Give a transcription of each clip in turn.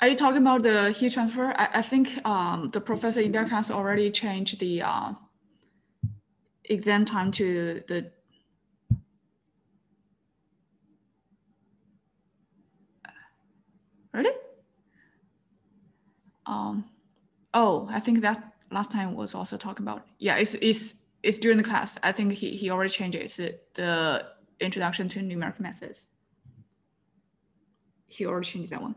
Are you talking about the heat transfer? I, I think um, the professor in their class already changed the uh, exam time to the Really? Um, oh, I think that last time was also talking about, yeah, it's, it's, it's during the class. I think he, he already changed it, the introduction to numeric methods. He already changed that one.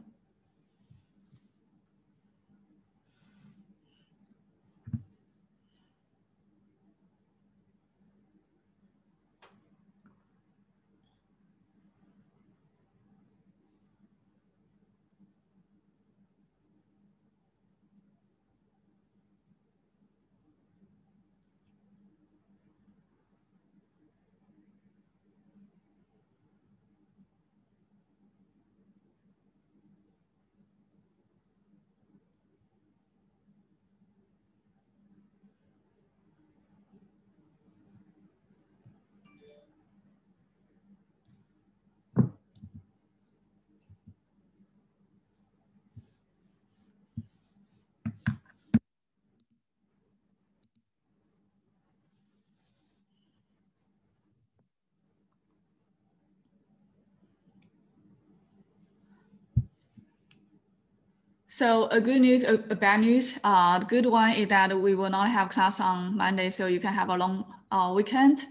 So a good news, a, a bad news. Uh, the good one is that we will not have class on Monday, so you can have a long uh, weekend,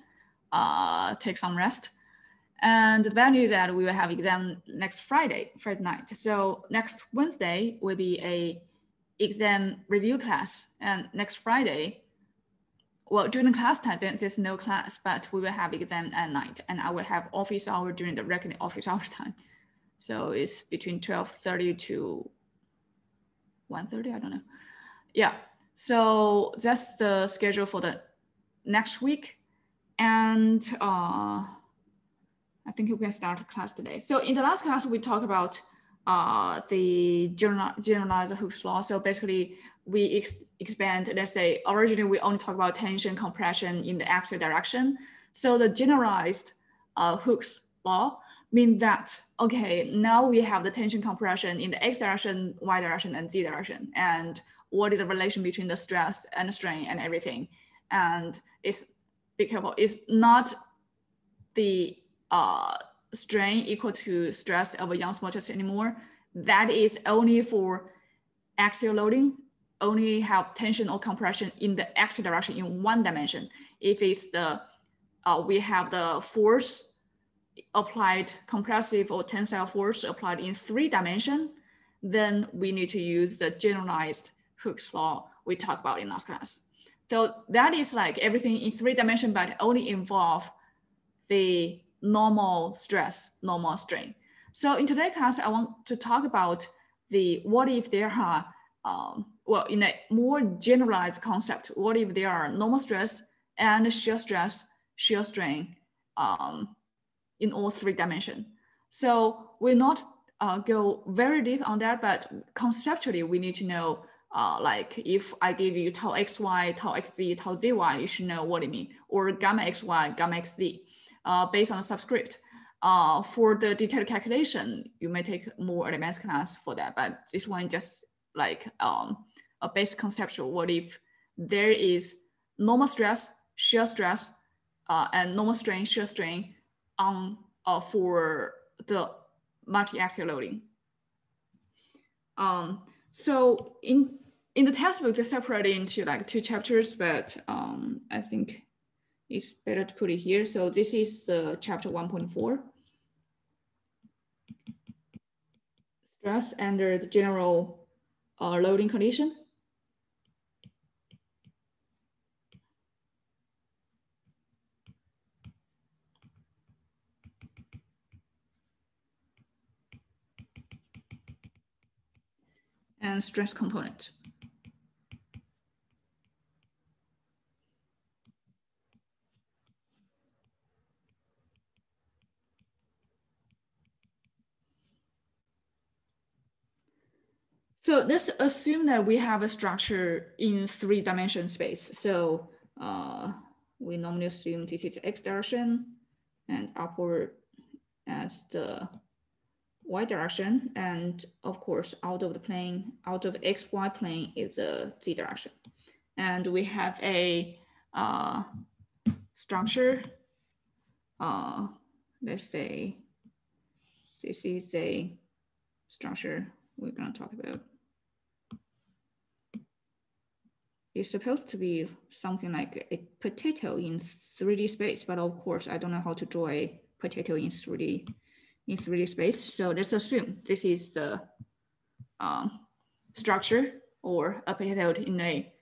uh, take some rest. And the bad news is that we will have exam next Friday, Friday night. So next Wednesday will be a exam review class, and next Friday, well, during class time, there's no class, but we will have exam at night, and I will have office hour during the regular office hours time. So it's between 12.30 to 1.30, I don't know. Yeah, so that's the schedule for the next week. And uh, I think we can start class today. So in the last class, we talked about uh, the general, generalized Hooke's law. So basically we ex expand, let's say originally we only talk about tension compression in the x direction. So the generalized uh, Hooke's law mean that, okay, now we have the tension compression in the x direction, y direction, and z direction. And what is the relation between the stress and the strain and everything? And it's, be careful, it's not the uh, strain equal to stress of a Young's modulus anymore. That is only for axial loading, only have tension or compression in the x direction in one dimension. If it's the, uh, we have the force applied compressive or tensile force applied in three dimension, then we need to use the generalized Hooke's law we talked about in last class. So that is like everything in three dimension, but only involve the normal stress, normal strain. So in today's class, I want to talk about the what if there are, um, well, in a more generalized concept, what if there are normal stress and shear stress, shear strain, um, in all three dimensions. So we not uh, go very deep on that, but conceptually we need to know uh, like if I give you tau xy, tau xz, tau zy, you should know what it means, or gamma xy, gamma xz, uh, based on the subscript. Uh, for the detailed calculation, you may take more advanced class for that, but this one just like um, a basic conceptual. What if there is normal stress, shear stress, uh, and normal strain, shear strain on uh, for the multi-axial loading. Um, so in in the textbook, they separate into like two chapters, but um, I think it's better to put it here. So this is uh, chapter 1.4. Stress under the general uh, loading condition. And stress component. So let's assume that we have a structure in three dimension space. So uh, we normally assume this is x direction and upward as the y direction. And of course, out of the plane, out of xy plane is the z direction. And we have a uh, structure. Uh, let's say this is a structure we're going to talk about. It's supposed to be something like a potato in 3D space, but of course I don't know how to draw a potato in 3D in 3D space. So let's assume this is the um, structure or a potato in a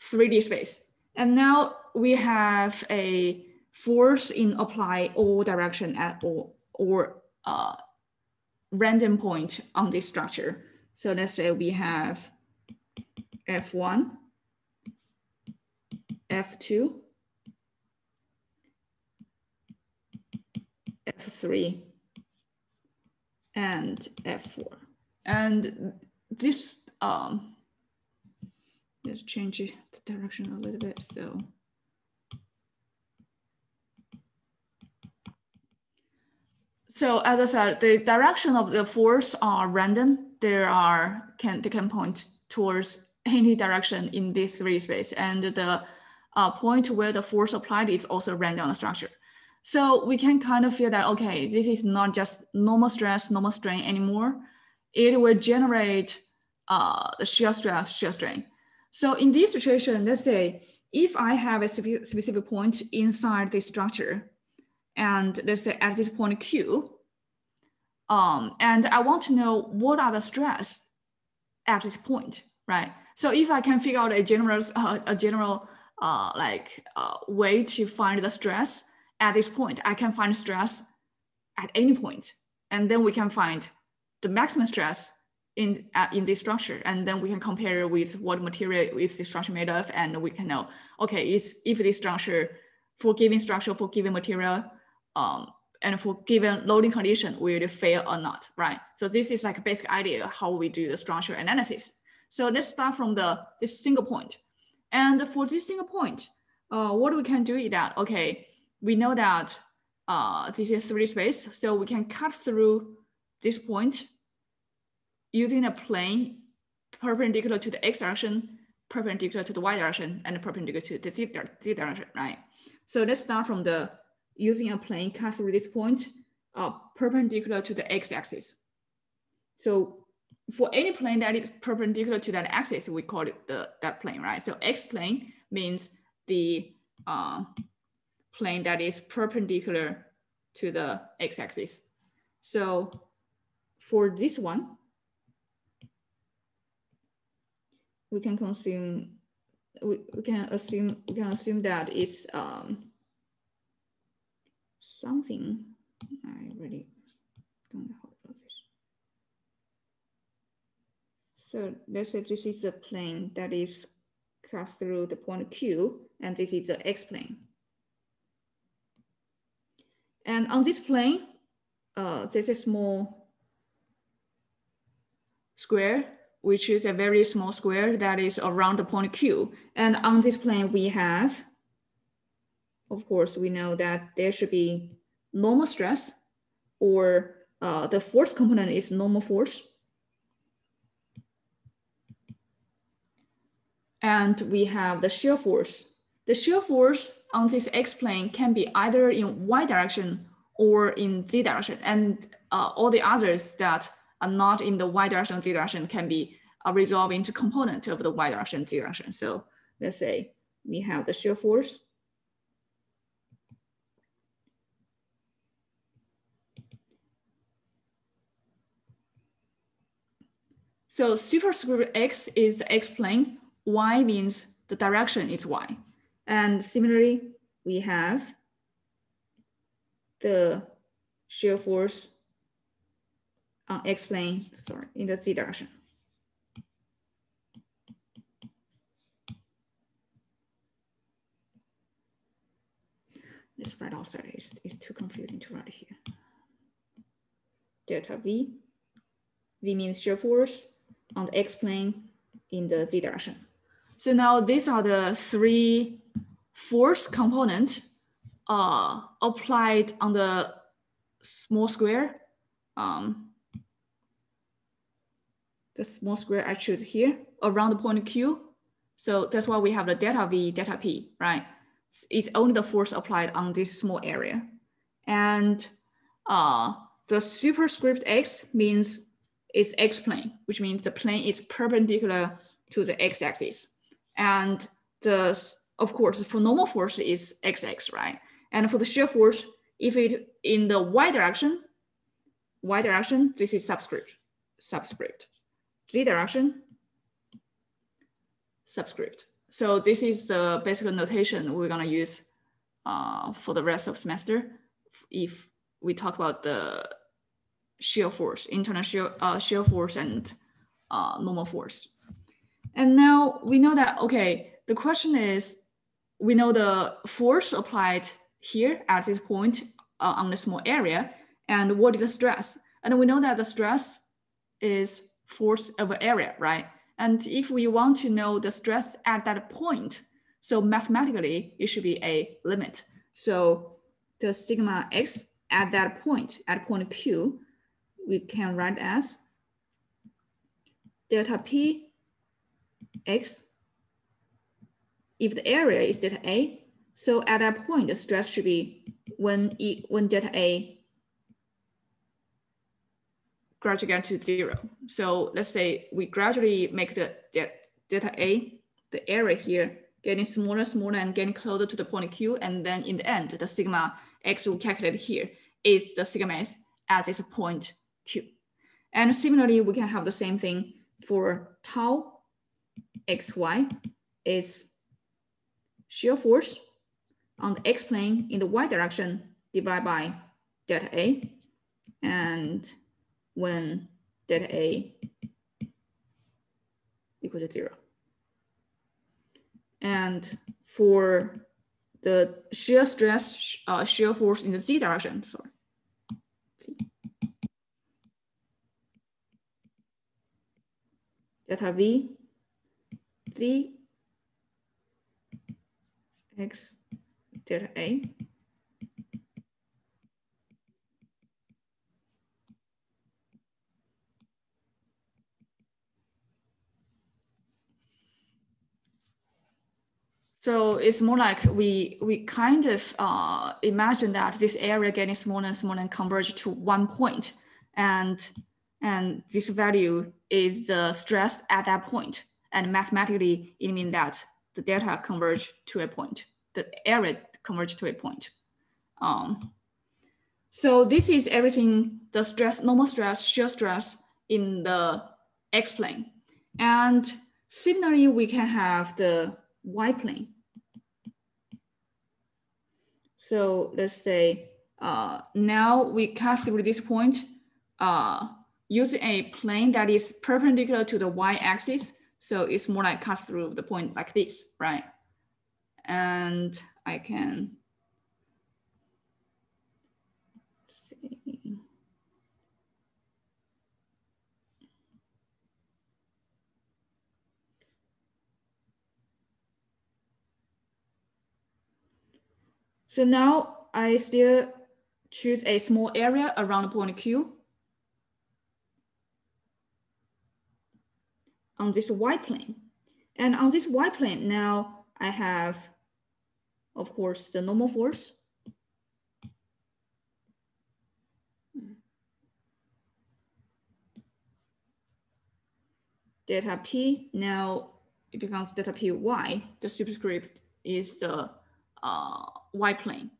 3D space. And now we have a force in apply all direction at all or uh, random point on this structure. So let's say we have F1, F2, F3, and F4. And this, um, let's change the direction a little bit. So So as I said, the direction of the force are random. There are can they can point towards any direction in this 3D space, and the uh, point where the force applied is also random on the structure. So we can kind of feel that okay, this is not just normal stress, normal strain anymore. It will generate uh, shear stress, shear strain. So in this situation, let's say if I have a specific point inside the structure, and let's say at this point Q, um, and I want to know what are the stress at this point, right? So if I can figure out a general, uh, a general uh, like uh, way to find the stress at this point, I can find stress at any point, and then we can find the maximum stress in uh, in this structure, and then we can compare with what material is this structure made of, and we can know okay, is if this structure for given structure for given material um, and for given loading condition, will it fail or not, right? So this is like a basic idea how we do the structure analysis. So let's start from the this single point. And for this single point, uh, what we can do is that, okay, we know that uh, this is 3D space, so we can cut through this point using a plane perpendicular to the x direction, perpendicular to the y direction, and perpendicular to the z, direction, right? So let's start from the using a plane cut through this point uh, perpendicular to the x-axis. So for any plane that is perpendicular to that axis, we call it the that plane, right? So x-plane means the uh, plane that is perpendicular to the x-axis. So for this one, we can consume, we, we can assume, we can assume that it's um, something. I really don't know how about this. So let's say this is the plane that is cut through the point Q, and this is the X plane. And on this plane, uh, there's a small square, which is a very small square that is around the point Q. And on this plane, we have of course, we know that there should be normal stress or uh, the force component is normal force. And we have the shear force. The shear force on this x-plane can be either in y direction or in z direction. And uh, all the others that are not in the y direction, z direction can be uh, resolved into component of the y direction, z direction. So let's say we have the shear force So superscript x is x plane, y means the direction is y. And similarly, we have the shear force on x plane, sorry, in the z direction. Let's write outside, it's, it's too confusing to write here. Delta V, V means shear force, on the x-plane in the z direction. So now these are the three force component uh, applied on the small square um, the small square I choose here around the point Q. So that's why we have the delta V, delta P, right? It's only the force applied on this small area. And uh, the superscript X means it's X plane, which means the plane is perpendicular to the X axis. And the, of course, for normal force is XX, right? And for the shear force, if it in the Y direction, Y direction, this is subscript, subscript z direction, subscript. So this is the basic notation we're gonna use uh, for the rest of semester if we talk about the shear force, internal shear, uh, shear force and uh, normal force. And now we know that, okay, the question is, we know the force applied here at this point uh, on the small area, and what is the stress? And we know that the stress is force over area, right? And if we want to know the stress at that point, so mathematically, it should be a limit. So the sigma x at that point, at point Q, we can write as delta P x if the area is delta A. So at that point, the stress should be when, e, when delta A gradually get to zero. So let's say we gradually make the delta A, the area here, getting smaller, smaller, and getting closer to the point Q. And then in the end, the sigma X we calculate here is the sigma S as its a point Q. And similarly, we can have the same thing for tau xy is shear force on the x plane in the y direction divided by delta A. And when delta A equal to zero. And for the shear stress, uh, shear force in the z direction, sorry. Z. Delta V, Z, X, delta A. So it's more like we we kind of uh, imagine that this area getting smaller and smaller and converge to one point, and and this value is the stress at that point. And mathematically, it means that the data converge to a point, the area converge to a point. Um, so this is everything, the stress, normal stress, shear stress in the X plane. And similarly, we can have the y plane. So let's say uh, now we cut through this point uh, using a plane that is perpendicular to the y-axis. So it's more like cut through the point like this, right? And I can see. So now I still choose a small area around the point Q. On this y plane. And on this y plane, now I have, of course, the normal force. Delta P, now it becomes delta Py. The superscript is the uh, y plane.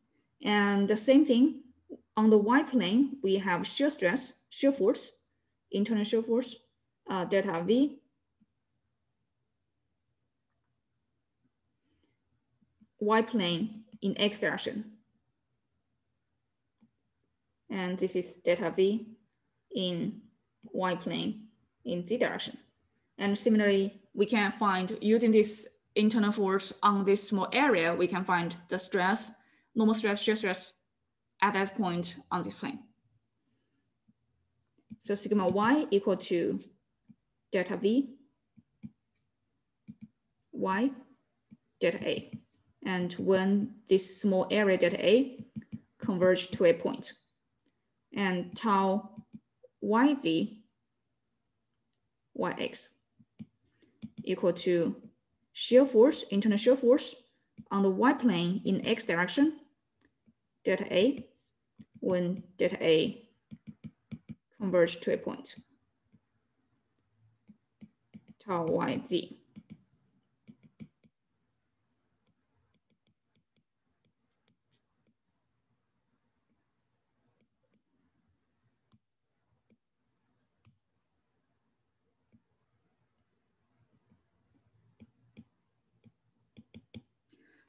And the same thing on the y plane, we have shear stress, shear force, internal shear force, uh, delta V. Y plane in X direction. And this is delta V in Y plane in Z direction. And similarly, we can find using this internal force on this small area, we can find the stress, normal stress, shear stress at that point on this plane. So sigma y equal to delta v y delta a. And when this small area delta a converge to a point. And tau yz yx equal to shear force, internal shear force on the y plane in x direction, delta A, when delta A converge to a point, tau yz.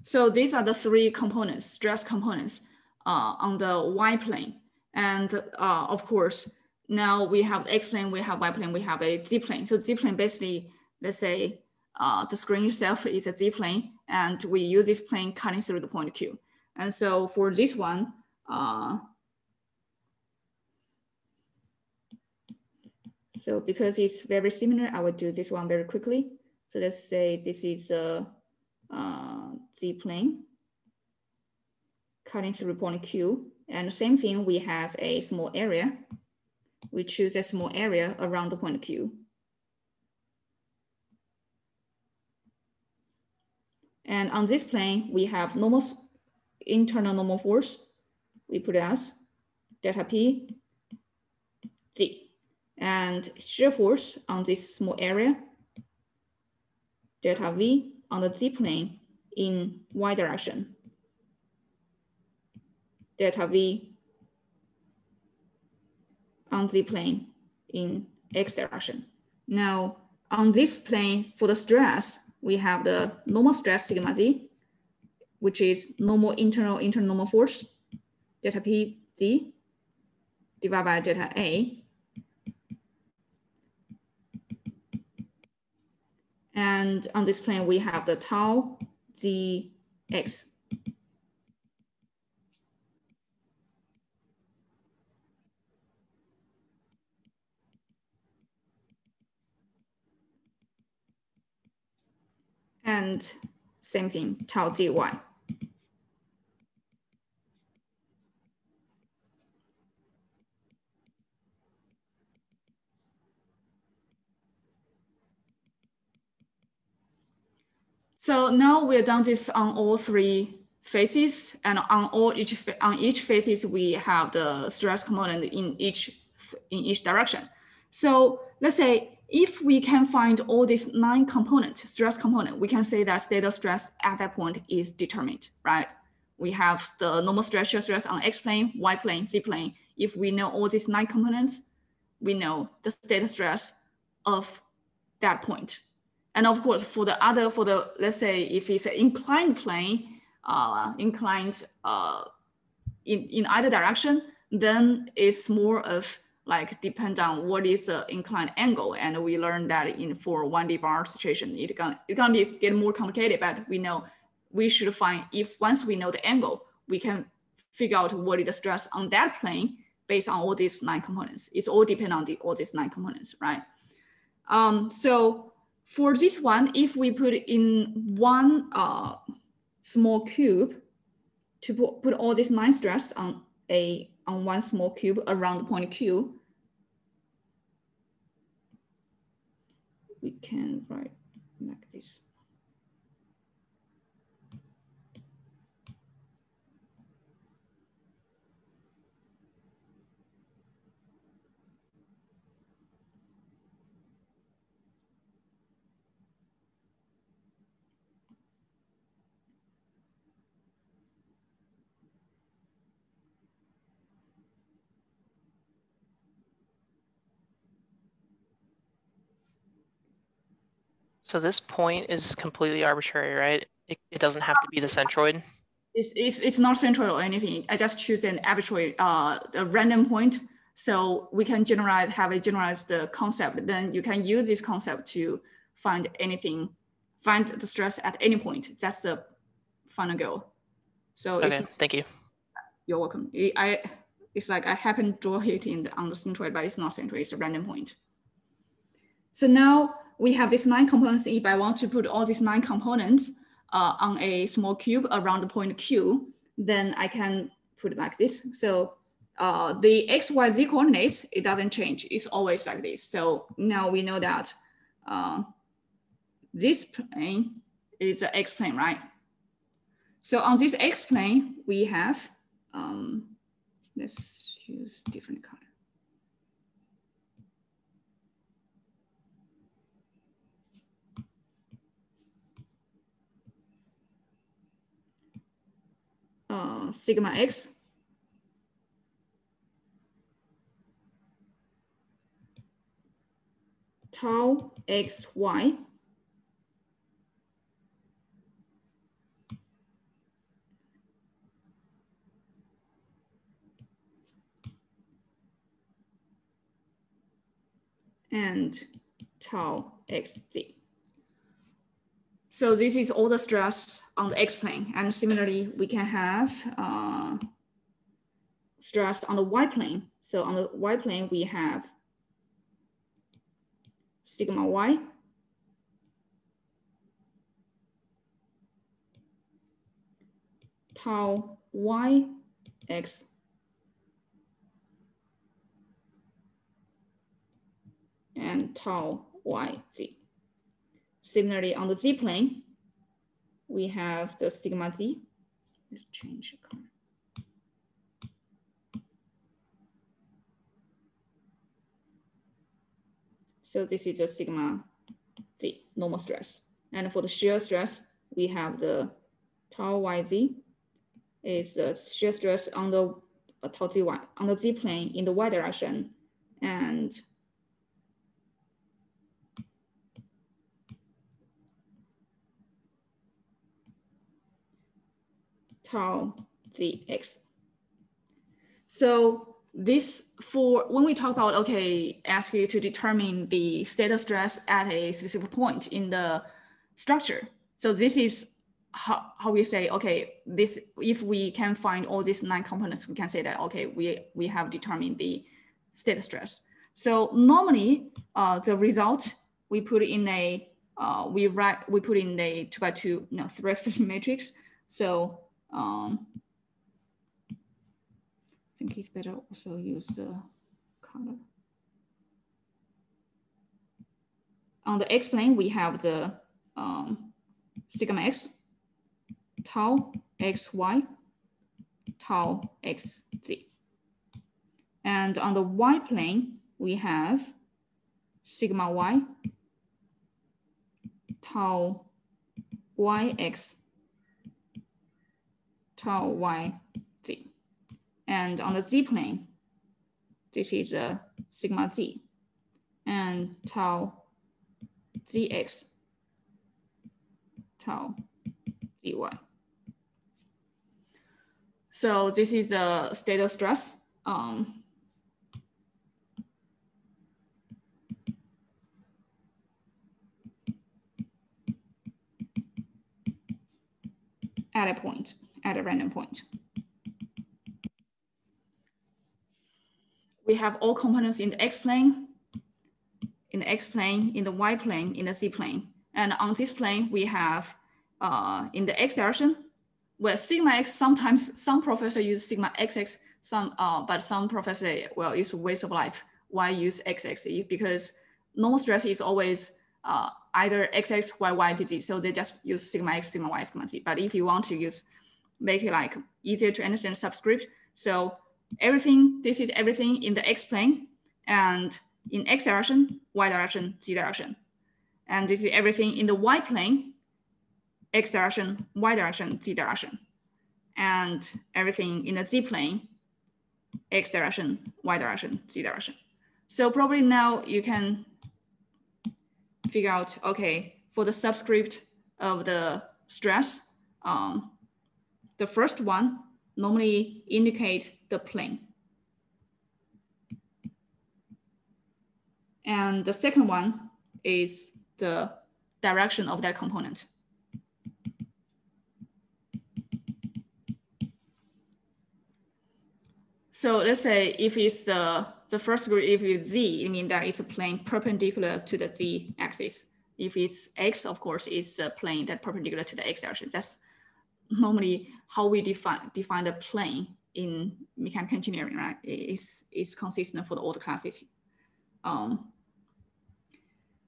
So these are the three components, stress components uh, on the Y plane. And uh, of course, now we have X plane, we have Y plane, we have a Z plane. So Z plane basically, let's say uh, the screen itself is a Z plane and we use this plane cutting through the point Q. And so for this one, uh, so because it's very similar, I will do this one very quickly. So let's say this is a uh, Z plane cutting through point Q. And same thing, we have a small area. We choose a small area around the point Q. And on this plane, we have normal internal normal force. We put as delta P Z. And shear force on this small area, delta V on the z-plane in y direction. Delta v on z-plane in x direction. Now, on this plane, for the stress, we have the normal stress sigma z, which is normal internal internal normal force, delta p z, divided by delta a, And on this plane, we have the tau zx. And same thing, tau zy. So now we're done this on all three phases and on all each on each phases we have the stress component in each in each direction. So let's say if we can find all these nine components, stress component, we can say that state of stress at that point is determined, right? We have the normal stress, shear stress on X plane, Y plane, Z plane. If we know all these nine components, we know the state of stress of that point. And of course, for the other, for the, let's say if it's an inclined plane, uh, inclined uh, in, in either direction, then it's more of like depend on what is the inclined angle. And we learned that in for 1D bar situation, it can, it can be get more complicated, but we know we should find, if once we know the angle, we can figure out what is the stress on that plane based on all these nine components. It's all depend on the, all these nine components, right? Um, so for this one, if we put in one uh, small cube to put, put all this nine stress on a on one small cube around the point Q, we can write like this. So this point is completely arbitrary, right? It, it doesn't have to be the centroid. It's, it's, it's not centroid or anything. I just choose an arbitrary, uh, a random point. So we can generalize, have a generalized concept. Then you can use this concept to find anything, find the stress at any point. That's the final goal. So okay, thank you. You're welcome. I, it's like I happen to draw it in the, on the centroid, but it's not centroid, it's a random point. So now we have these nine components. If I want to put all these nine components uh, on a small cube around the point Q, then I can put it like this. So uh, the XYZ coordinates, it doesn't change. It's always like this. So now we know that uh, this plane is the X plane, right? So on this X plane, we have, um, let's use different color. Uh, sigma x tau xy and tau xz. So this is all the stress on the x-plane. And similarly, we can have uh, stress on the y-plane. So on the y-plane, we have sigma y tau y x and tau y z. Similarly, on the z plane, we have the sigma z. Let's change the color. So this is the sigma z, normal stress. And for the shear stress, we have the tau yz is the shear stress on the uh, tau zy on the z plane in the y direction, and tau zx. So this for when we talk about okay ask you to determine the state of stress at a specific point in the structure. So this is how, how we say okay this if we can find all these nine components we can say that okay we we have determined the state of stress. So normally uh, the result we put in a uh, we write we put in a two by two no three matrix. So um, think it's better also use the color. On the x plane, we have the um, sigma x, tau xy, tau xz. And on the y plane, we have sigma y, tau yx, tau y z. and on the z-plane, this is a sigma z and tau zx, tau zy. So this is a state of stress. Um, at a point, at a random point. we have all components in the x-plane, in the x-plane, in the y-plane, in the z-plane. And on this plane, we have uh, in the x direction, where sigma x, sometimes some professor use sigma xx, some, uh, but some professor, well, it's a waste of life. Why use xx? Because normal stress is always uh, either xx, yy, dz. So they just use sigma x, sigma y, sigma z. But if you want to use, make it like easier to understand subscript, so everything, this is everything in the x plane and in x direction, y direction, z direction. And this is everything in the y plane, x direction, y direction, z direction. And everything in the z plane, x direction, y direction, z direction. So probably now you can figure out, okay, for the subscript of the stress, um, the first one normally indicate the plane. And the second one is the direction of that component. So let's say if it's the, the first group, if it's z, it means that it's a plane perpendicular to the z axis. If it's x, of course, it's a plane that perpendicular to the x direction. That's normally how we define define the plane in mechanical engineering, right? It's, it's consistent for the, all the classes. Um,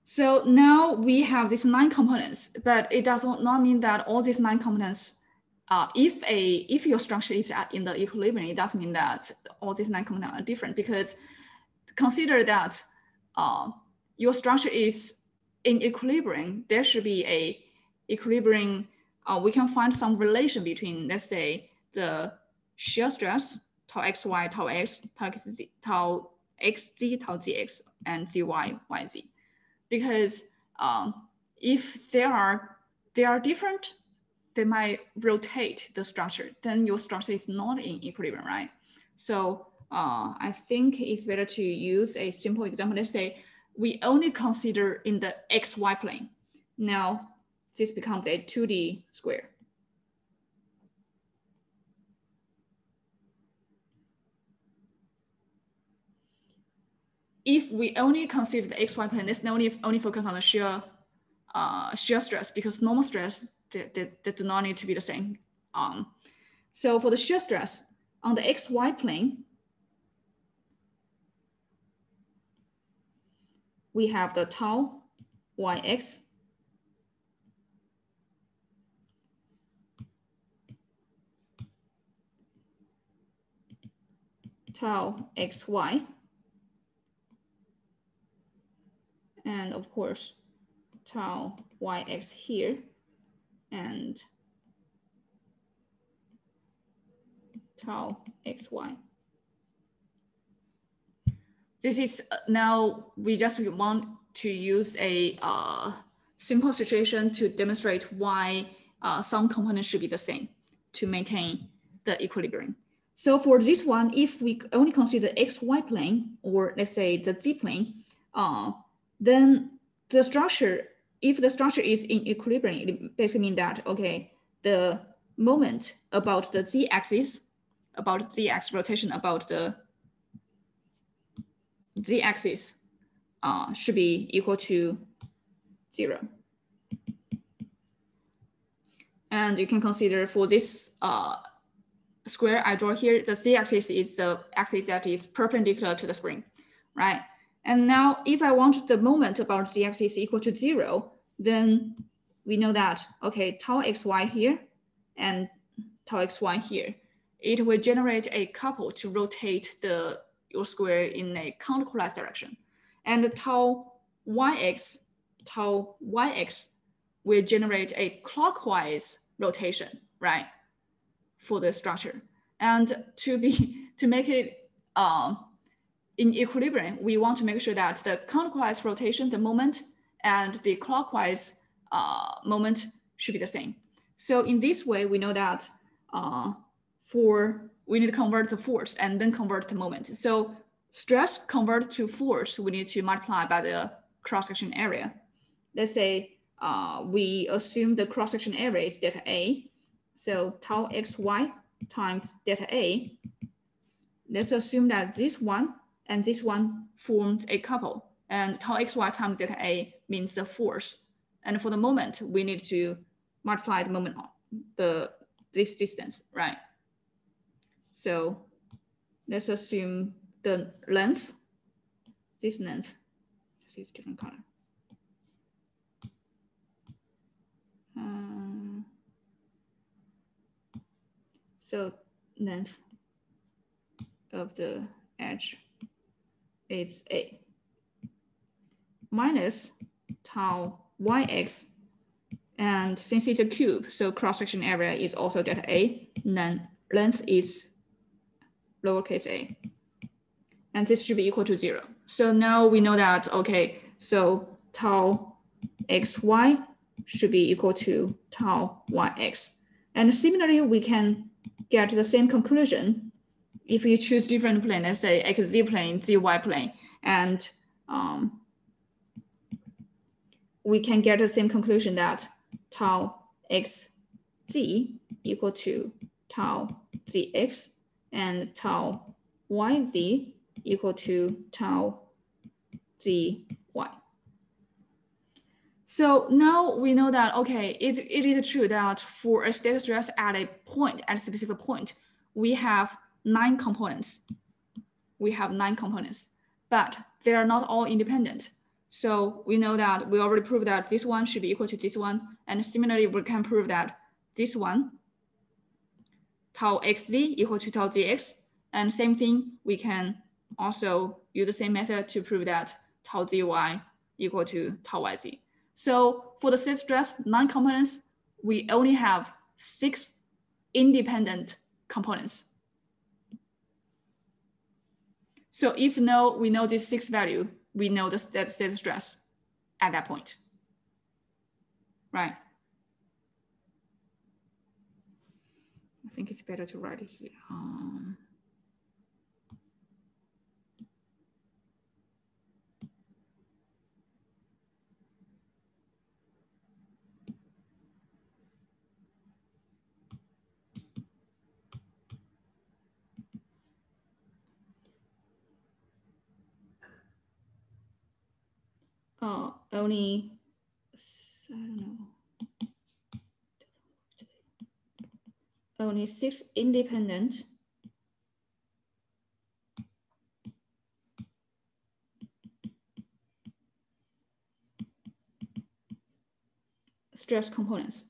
so now we have these nine components, but it does not mean that all these nine components, uh, if a if your structure is in the equilibrium, it doesn't mean that all these nine components are different because consider that uh, your structure is in equilibrium. There should be a equilibrium. Uh, we can find some relation between, let's say, the shear stress tau xy, tau x, tau xz, tau xz, tau zx, and zy, yz. Because um, if there are they are different, they might rotate the structure. Then your structure is not in equilibrium, right? So uh, I think it's better to use a simple example. Let's say we only consider in the xy plane. Now this becomes a 2D square. if we only consider the xy plane, let's only only focus on the shear uh, shear stress because normal stress they, they, they, do not need to be the same. Um, so for the shear stress on the xy plane, we have the tau yx tau xy and of course tau yx here and tau xy. This is uh, now we just want to use a uh, simple situation to demonstrate why uh, some components should be the same to maintain the equilibrium. So for this one, if we only consider the xy plane or let's say the z plane, uh, then the structure, if the structure is in equilibrium, it basically means that, okay, the moment about the z-axis, about z-axis rotation about the z-axis uh, should be equal to zero. And you can consider for this uh, square I draw here, the z-axis is the axis that is perpendicular to the screen, right? And now if I want the moment about the x is equal to zero, then we know that, okay, tau xy here and tau xy here, it will generate a couple to rotate the your square in a counterclockwise direction. And tau yx, tau yx will generate a clockwise rotation, right, for the structure. And to be to make it um, in equilibrium, we want to make sure that the counterclockwise rotation, the moment, and the clockwise uh, moment should be the same. So in this way, we know that uh, for we need to convert the force and then convert the moment. So stress convert to force, we need to multiply by the cross-section area. Let's say uh, we assume the cross-section area is delta A. So tau xy times delta A. Let's assume that this one and this one forms a couple. And tau xy times delta A means the force. And for the moment, we need to multiply the moment, on the this distance, right? So let's assume the length, this length, this is different color. Um, so length of the edge is A minus tau yx. And since it's a cube, so cross-section area is also delta A, then length is lowercase a. And this should be equal to zero. So now we know that, okay, so tau xy should be equal to tau yx. And similarly, we can get to the same conclusion if you choose different plane, let's say xz plane, zy plane, and um, we can get the same conclusion that tau xz equal to tau zx and tau yz equal to tau zy. So now we know that, okay, it, it is true that for a state stress at a point, at a specific point, we have nine components. We have nine components, but they are not all independent. So we know that we already proved that this one should be equal to this one. And similarly, we can prove that this one, tau xz equal to tau zx. And same thing, we can also use the same method to prove that tau zy equal to tau yz. So for the state stress nine components, we only have six independent components. So if know we know this six value, we know the state stress at that point, right? I think it's better to write it here. Um, uh, only, I don't know, only six independent. Stress components.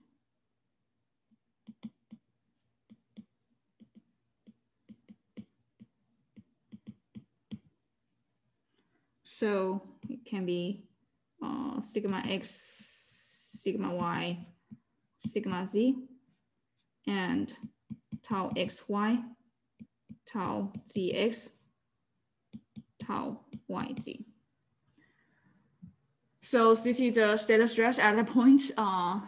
So it can be uh, sigma x, sigma y, sigma z, and tau xy, tau zx, tau yz. So this is the state stress at the point. Uh,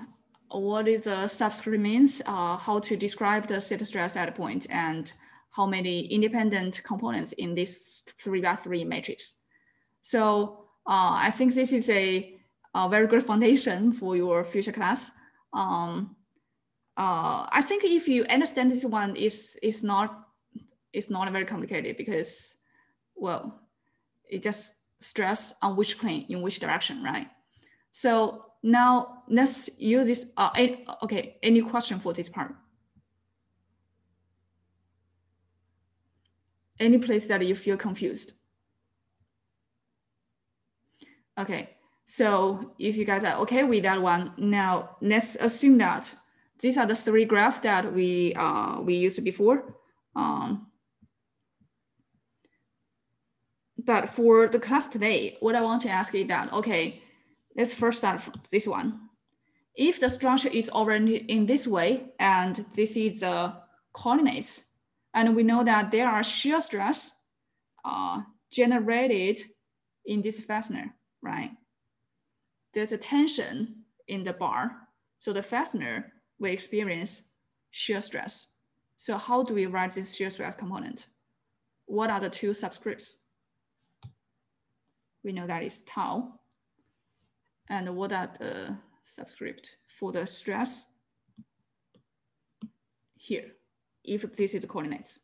what is the subscript means, uh, how to describe the state stress at the point, and how many independent components in this three by three matrix. So uh, I think this is a, a, very good foundation for your future class. Um, uh, I think if you understand this one, is is not it's not very complicated because, well, it just stress on which plane in which direction, right? So now let's use this. Uh, okay, any question for this part? Any place that you feel confused? Okay, so if you guys are okay with that one, now let's assume that these are the three graphs that we uh, we used before. Um, but for the class today, what I want to ask is that, okay, let's first start from this one. If the structure is already in this way, and this is the coordinates, and we know that there are shear stress uh, generated in this fastener, right? There's a tension in the bar. So the fastener will experience shear stress. So how do we write this shear stress component? What are the two subscripts? We know that is tau. And what are the subscript for the stress? Here, if this is the coordinates.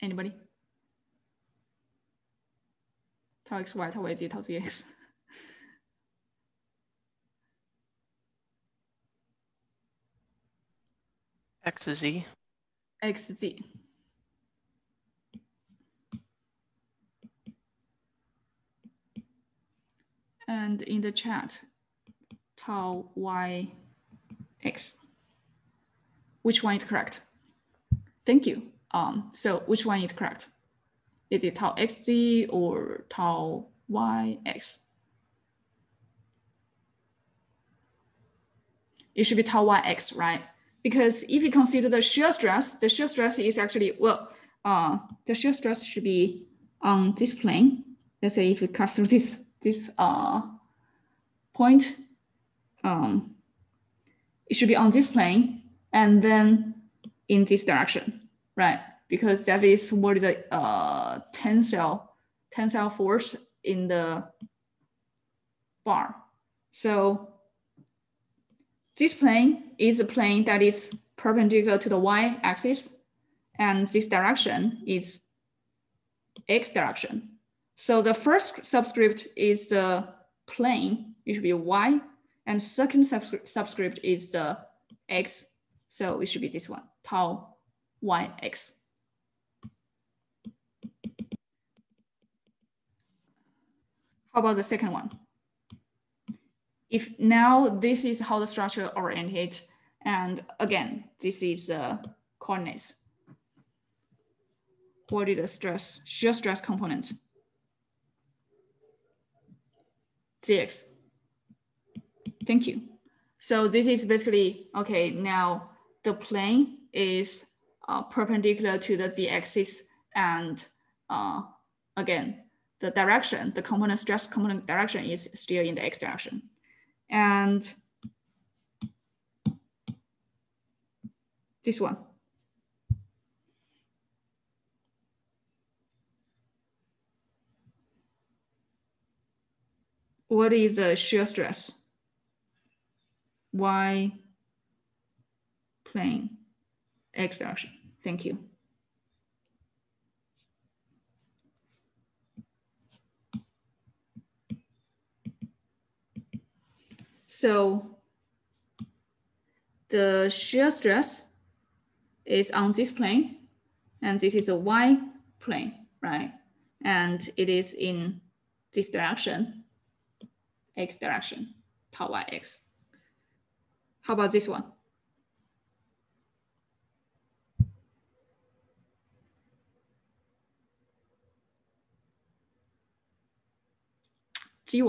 Anybody? Tau x y tau y z 套 z x。x z x z and in the chat tau y x which one is correct thank you um so which one is correct is it tau xz or tau yx? It should be tau yx, right? Because if you consider the shear stress, the shear stress is actually, well, uh, the shear stress should be on this plane. Let's say if it cuts through this, this uh, point, um, it should be on this plane and then in this direction, right? Because that is what the uh, tensile tensile force in the bar. So this plane is a plane that is perpendicular to the y-axis, and this direction is x direction. So the first subscript is the plane, it should be y, and second subscript, is the x So it should be this one, tau yx. How about the second one? If now this is how the structure oriented, and again, this is the coordinates. What is the stress, shear stress component? Zx. Thank you. So this is basically, okay, now the plane is uh, perpendicular to the z-axis and uh, again, the direction, the component stress component direction is still in the x direction. And this one. What is the shear stress? Y plane, x direction. Thank you. So the shear stress is on this plane, and this is a y plane, right? And it is in this direction, x direction, tau yx. How about this one? zy.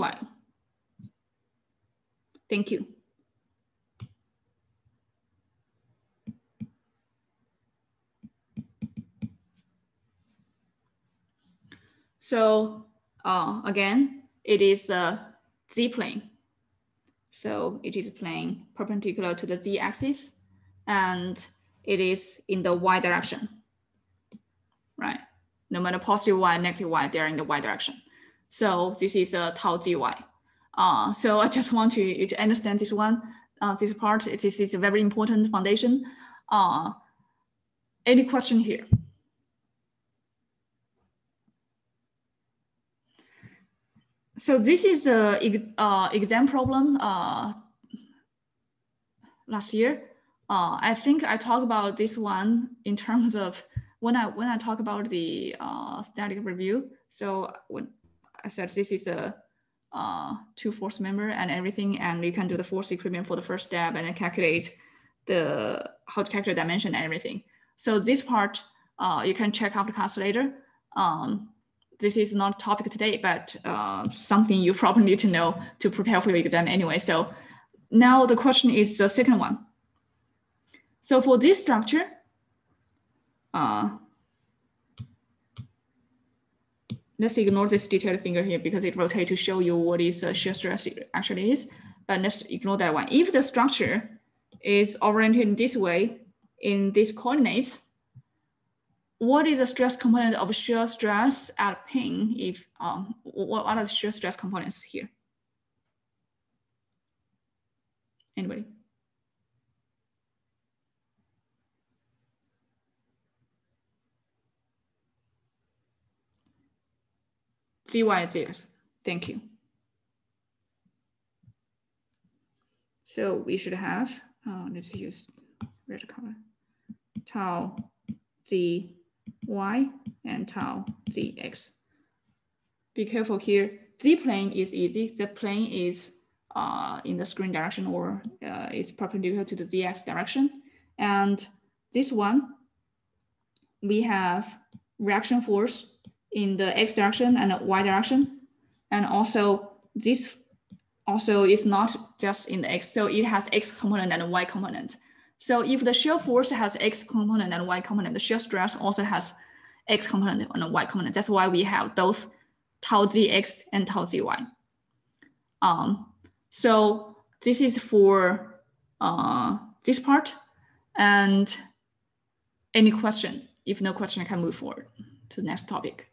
Thank you. So uh, again, it is a z-plane. So it is a plane perpendicular to the z-axis and it is in the y direction, right? No matter positive y, negative y, they're in the y direction. So this is a tau zy. Uh, so I just want you to understand this one, uh, this part, this is a very important foundation. Uh, any question here? So this is a uh, exam problem uh, last year. Uh, I think I talked about this one in terms of when I when I talk about the uh, static review. So when I said this is a uh, two force member and everything, and you can do the force equilibrium for the first step and then calculate the how to calculate dimension and everything. So this part uh, you can check out the class later. Um, this is not a topic today, but uh, something you probably need to know to prepare for your exam anyway. So now the question is the second one. So for this structure, uh, let's ignore this detailed finger here because it rotates to show you what is uh, shear stress actually is, but let's ignore that one. If the structure is oriented in this way, in these coordinates, what is the stress component of shear stress at pin if um, what are the shear stress components here? Anybody? Yes. Thank you. So we should have, let's use red color, tau z y and tau zx. Be careful here. Z plane is easy. The plane is uh, in the screen direction or uh, it's perpendicular to the zx direction. And this one, we have reaction force in the x direction and the y direction. And also this also is not just in the x, so it has x component and y component. So if the shear force has x component and y component, the shear stress also has x component and y component. That's why we have both tau zx and tau zy. Um, so this is for uh, this part. And any question? If no question, I can move forward to the next topic.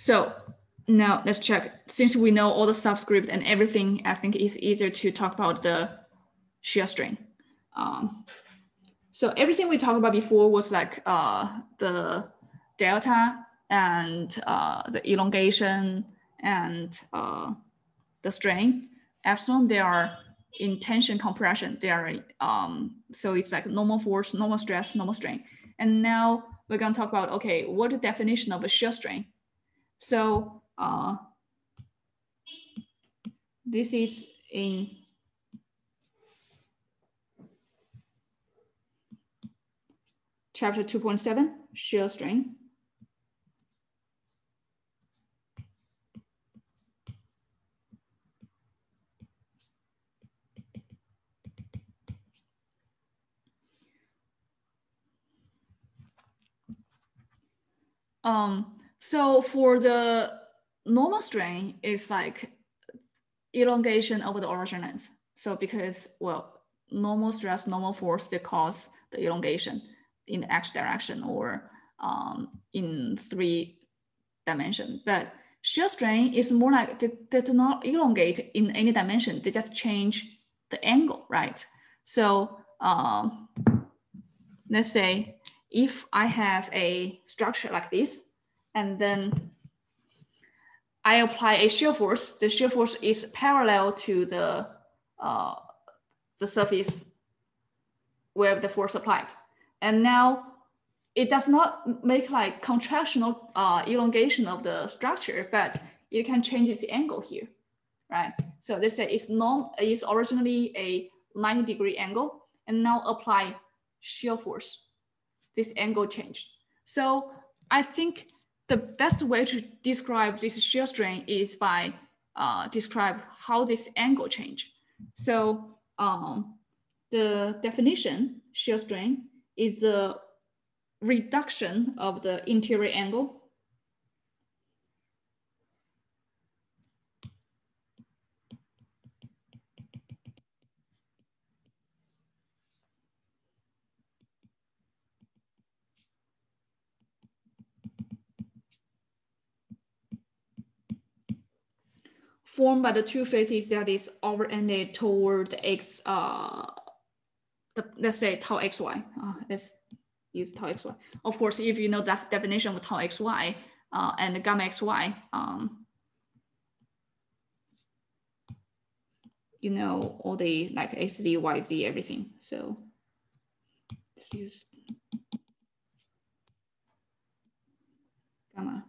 So now let's check. Since we know all the subscript and everything, I think it's easier to talk about the shear strain. Um, so everything we talked about before was like uh, the delta and uh, the elongation and uh, the strain, epsilon, they are in tension compression. They are, um, so it's like normal force, normal stress, normal strain. And now we're gonna talk about, okay, what the definition of a shear strain? So uh, this is in chapter 2.7, shear strain. Um, so for the normal strain, it's like elongation over the origin length. So because, well, normal stress, normal force, they cause the elongation in the x direction or um, in three dimension. But shear strain is more like they, they do not elongate in any dimension. They just change the angle, right? So um, let's say if I have a structure like this, and then I apply a shear force, the shear force is parallel to the, uh, the surface where the force applied. And now it does not make like contractional uh, elongation of the structure, but it can change its angle here, right? So let's say it's non, it's originally a 90 degree angle and now apply shear force this angle changed. So I think the best way to describe this shear strain is by uh, describe how this angle change. So um, the definition shear strain is the reduction of the interior angle formed by the two faces that is oriented toward x, uh, the, let's say tau xy. Uh, let's use tau xy. Of course, if you know that definition of tau xy uh, and gamma xy, um, you know all the like xz, everything. So let's use gamma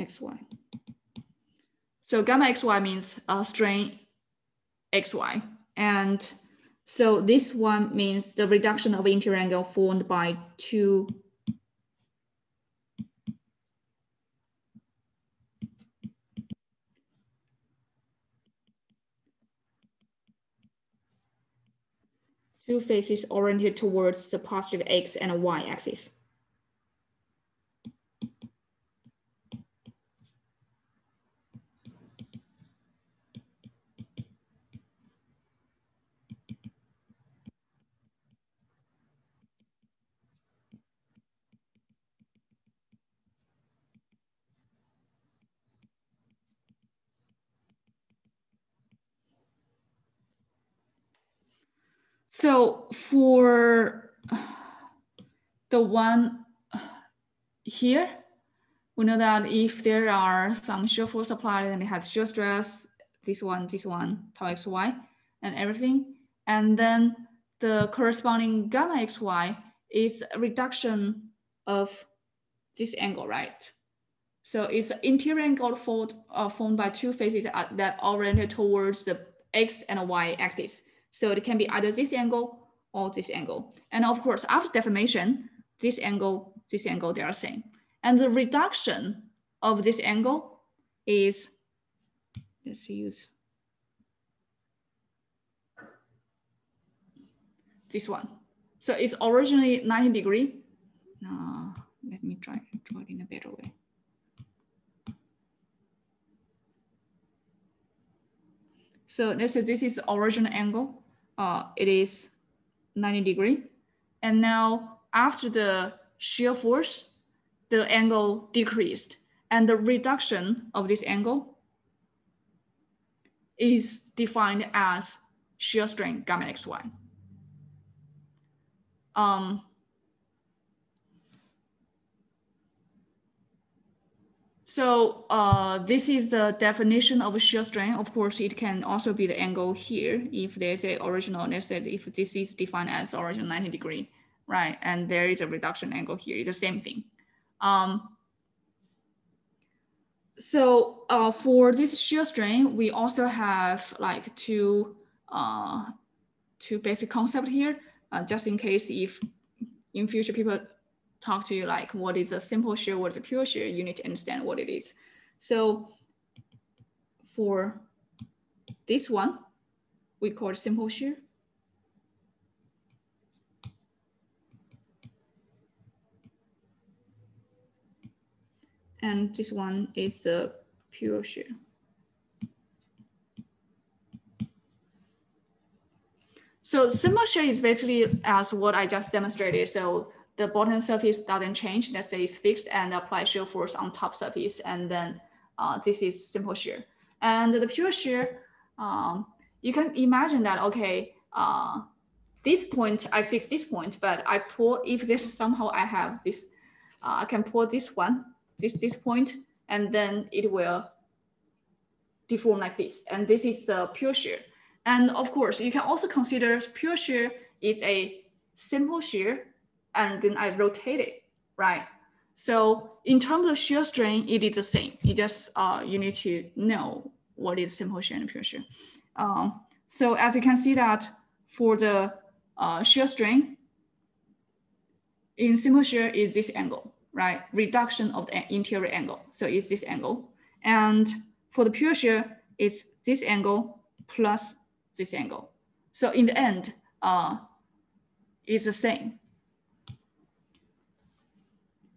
xy. So gamma xy means uh, strain xy. And so this one means the reduction of interior angle formed by two two faces oriented towards the positive x and y axis. So for the one here, we know that if there are some shear force applied and it has shear stress, this one, this one, tau xy, and everything. And then the corresponding gamma xy is a reduction of this angle, right? So it's an interior angle fold, uh, formed by two faces that oriented towards the x and y axis. So it can be either this angle or this angle. And of course, after deformation, this angle, this angle, they are same. And the reduction of this angle is, let's use this one. So it's originally 90 degree. Uh, let me try draw it in a better way. So let's say this is the original angle uh, it is 90 degree. And now after the shear force, the angle decreased and the reduction of this angle is defined as shear strain gamma xy. Um, So uh, this is the definition of shear strain. Of course, it can also be the angle here if there's a original, let's say if this is defined as original 90 degree, right? And there is a reduction angle here, it's the same thing. Um, so uh, for this shear strain, we also have like two, uh, two basic concept here, uh, just in case if in future people talk to you like what is a simple shear, what is a pure shear, you need to understand what it is. So for this one, we call it simple shear. And this one is a pure shear. So simple shear is basically as what I just demonstrated. So the bottom surface doesn't change. Let's say it's fixed and apply shear force on top surface. And then uh, this is simple shear. And the pure shear, um, you can imagine that, okay, uh, this point, I fix this point, but I pull, if this somehow I have this, uh, I can pull this one, this, this point, and then it will deform like this. And this is the pure shear. And of course, you can also consider pure shear is a simple shear and then I rotate it, right? So in terms of shear strain, it is the same. You just uh, you need to know what is simple shear and pure shear. Um, so as you can see that for the uh, shear strain, in simple shear is this angle, right? Reduction of the interior angle. So it's this angle. And for the pure shear, it's this angle plus this angle. So in the end, uh, it's the same.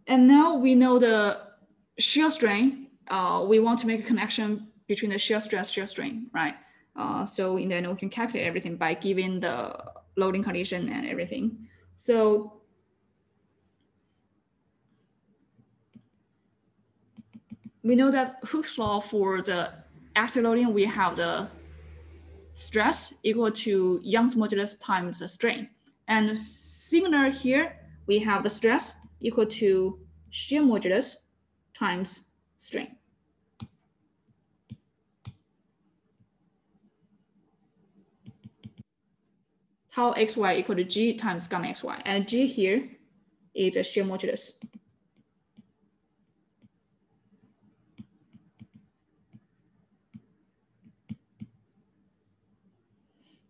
And now we know the shear strain. Uh, we want to make a connection between the shear stress, shear strain, right? Uh, so in the end, we can calculate everything by giving the loading condition and everything. So we know that Hooke's law for the axial loading, we have the stress equal to Young's modulus times the strain. And similar here, we have the stress equal to shear modulus times strain. Tau xy equal to g times gamma xy. And g here is a shear modulus.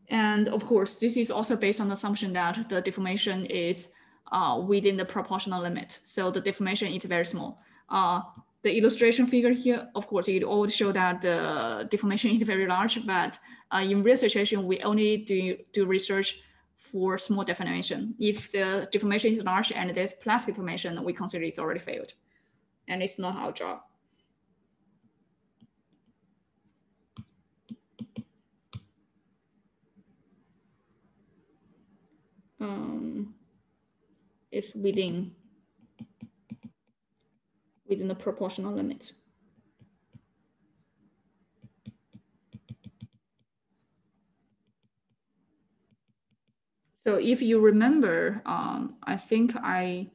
And of course, this is also based on the assumption that the deformation is uh, within the proportional limit. So the deformation is very small. Uh, the illustration figure here, of course, it always show that the deformation is very large, but uh, in real situation, we only do, do research for small deformation. If the deformation is large and there's plastic deformation, we consider it's already failed. And it's not our job. Um, is within within the proportional limit. So if you remember, um, I think I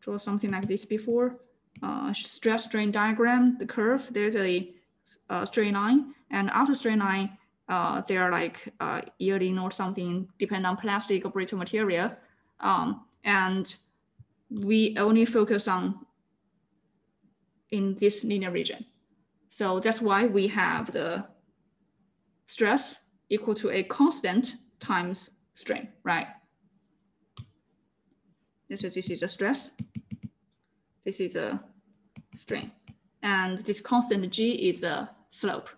draw something like this before. Uh, stress strain diagram, the curve, there's a, a straight line, and after straight line, uh, they are like uh, yielding or something, depend on plastic or brittle material. Um, and we only focus on in this linear region. So that's why we have the stress equal to a constant times strain, right? So this is a stress. This is a strain. And this constant G is a slope.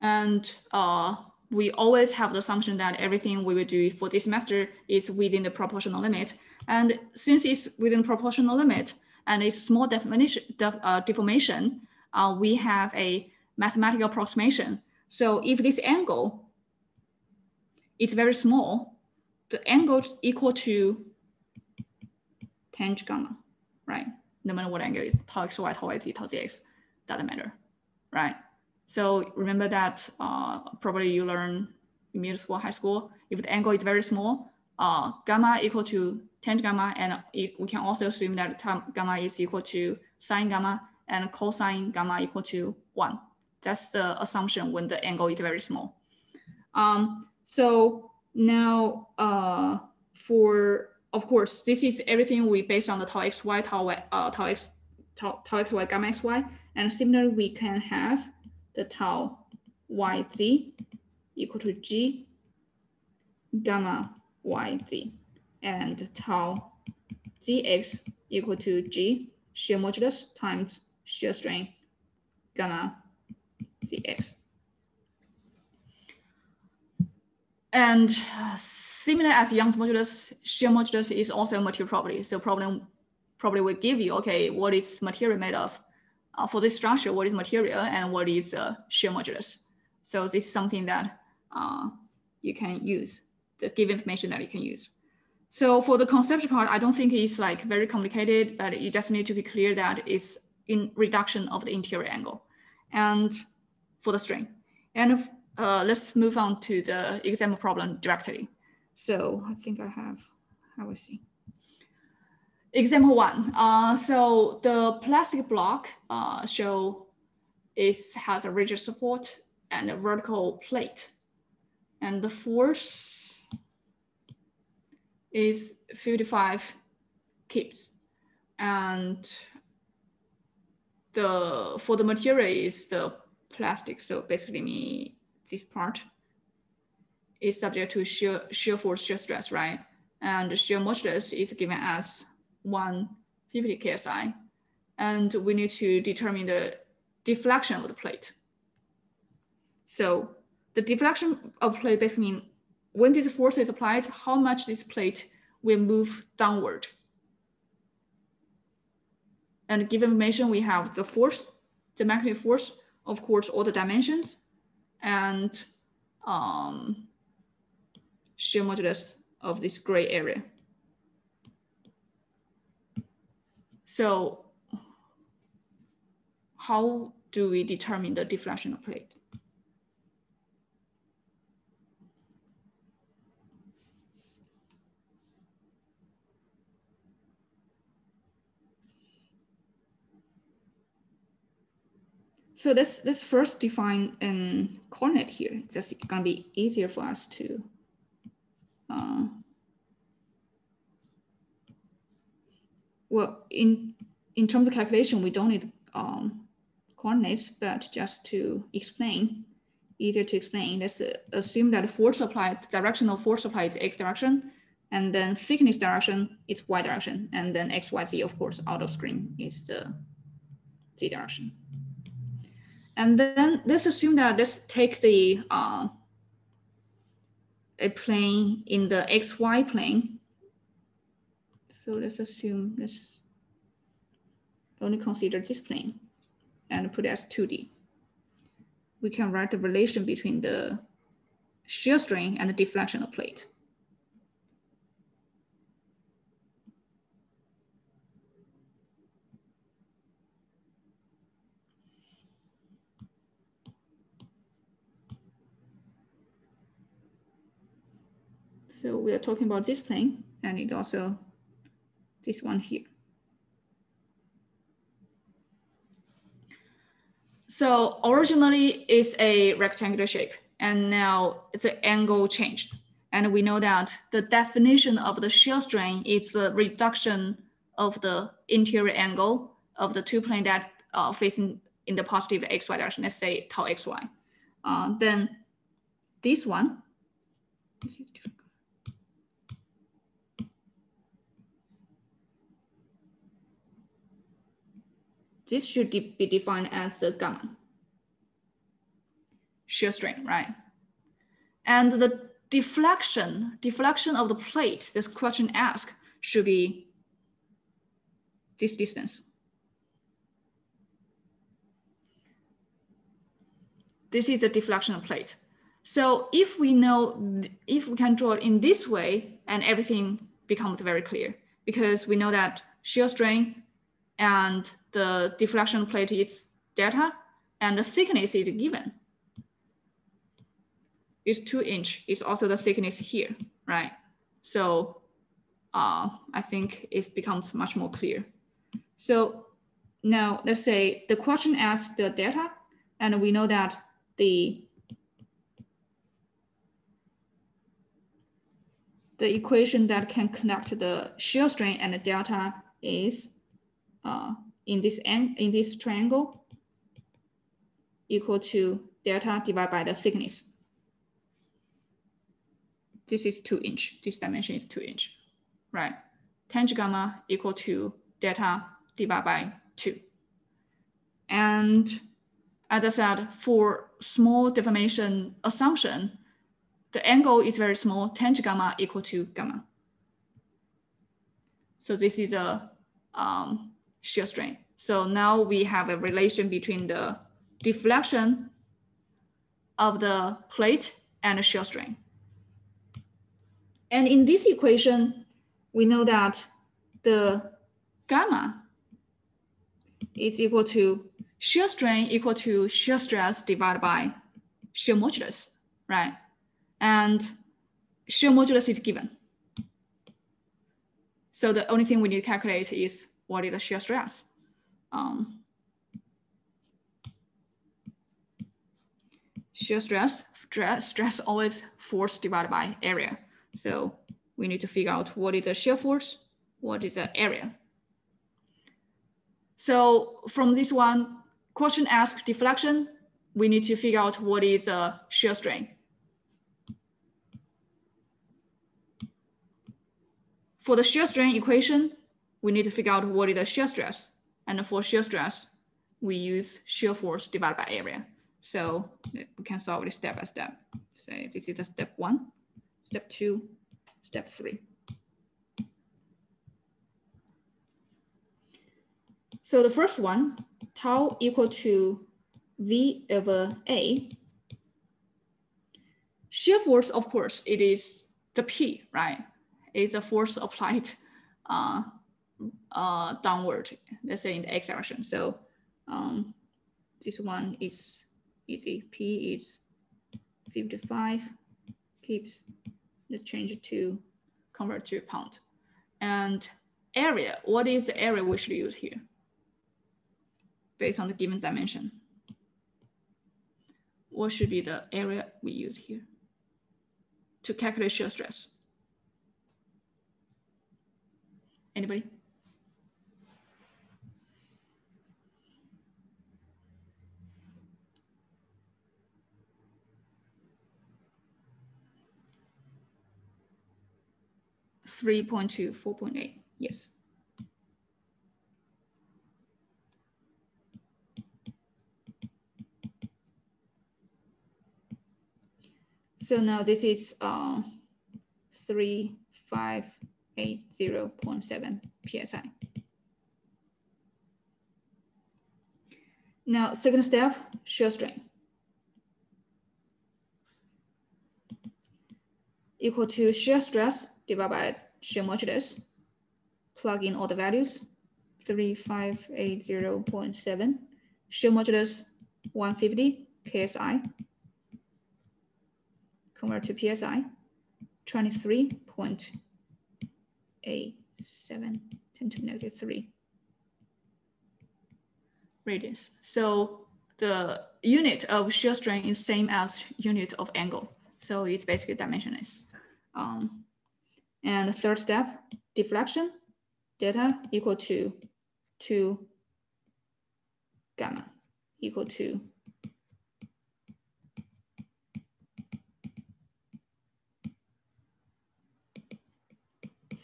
And uh, we always have the assumption that everything we will do for this semester is within the proportional limit. And since it's within proportional limit and it's small definition, def, uh, deformation, uh, we have a mathematical approximation. So if this angle is very small, the angle is equal to tangent gamma, right? No matter what angle is, tau x, y, tau y, z, tau z, x, doesn't matter, right? So remember that uh, probably you learn in middle school, high school. If the angle is very small, uh, gamma equal to tangent gamma, and we can also assume that gamma is equal to sine gamma and cosine gamma equal to one. That's the assumption when the angle is very small. Um, so now uh, for, of course, this is everything we based on the tau xy, tau, y, uh, tau, x, tau, tau xy, gamma xy. And similarly, we can have the tau yz equal to g gamma yz and tau zx equal to g shear modulus times shear strain gamma zx. And similar as Young's modulus, shear modulus is also a material property. So problem probably will give you, okay, what is material made of? Uh, for this structure, what is material and what is the shear modulus? So this is something that uh, you can use, the give information that you can use. So for the conceptual part, I don't think it's like very complicated, but you just need to be clear that it's in reduction of the interior angle and for the strain. And uh, let's move on to the example problem directly. So I think I have, I will see. Example one, uh, so the plastic block uh, show is has a rigid support and a vertical plate. And the force is 55 kips. And the for the material is the plastic. So basically me this part is subject to shear, shear force, shear stress, right? And shear modulus is given as 150 KSI. And we need to determine the deflection of the plate. So the deflection of plate basically means when this force is applied, how much this plate will move downward. And given information, we have the force, the magnetic force, of course, all the dimensions, and um, shear modulus of this gray area. So how do we determine the deflection of plate? So let's, let's first define an coordinate here. It's just gonna be easier for us to uh, well, in, in terms of calculation, we don't need um, coordinates, but just to explain, easier to explain, let's assume that force applied, directional force applied is x direction, and then thickness direction is y direction, and then x, y, z, of course, out of screen is the z direction. And then let's assume that let's take the uh, a plane in the xy plane. So let's assume let's only consider this plane and put it as 2D. We can write the relation between the shear strain and the deflection of plate. So we are talking about this plane and it also this one here. So originally it's a rectangular shape and now it's an angle changed. And we know that the definition of the shear strain is the reduction of the interior angle of the two plane that are facing in the positive xy direction, let's say tau xy. Uh, then this one, this should de be defined as the gamma shear strain, right? And the deflection, deflection of the plate, this question asked should be this distance. This is the deflection of plate. So if we know, if we can draw it in this way and everything becomes very clear because we know that shear strain and the deflection plate is delta and the thickness is given. is two inch. It's also the thickness here, right? So uh, I think it becomes much more clear. So now let's say the question asks the data, and we know that the the equation that can connect the shear strain and the delta is uh, in this in this triangle equal to delta divided by the thickness. This is two inch. This dimension is two inch, right? Tangent gamma equal to delta divided by two. And as I said, for small deformation assumption, the angle is very small, tangent gamma equal to gamma. So this is a um, shear strain. So now we have a relation between the deflection of the plate and the shear strain. And in this equation, we know that the gamma is equal to shear strain equal to shear stress divided by shear modulus, right? And shear modulus is given. So the only thing we need to calculate is what is the shear stress. Um, shear stress, stress, always force divided by area. So we need to figure out what is the shear force, what is the area. So from this one, question ask deflection, we need to figure out what is the shear strain. For the shear strain equation, we need to figure out what is the shear stress. And for shear stress, we use shear force divided by area. So we can solve it step by step. Say this is the step one, step two, step three. So the first one, tau equal to V over A. Shear force, of course, it is the P, right? It's a force applied uh, uh, downward, let's say in the x direction. So um, this one is easy. P is 55, kips, let's change it to convert to pound. And area, what is the area we should use here? Based on the given dimension. What should be the area we use here to calculate shear stress? Anybody? 3.2, 4.8, yes. So now this is uh, 3580.7 PSI. Now, second step, shear strain. Equal to shear stress divided by shear modulus, plug in all the values, 3580.7, shear modulus 150 KSI, convert to PSI, 23.87, 10 to negative 3 radius. So the unit of shear strain is same as unit of angle. So it's basically dimensionless. Um, and the third step, deflection, delta equal to 2 gamma equal to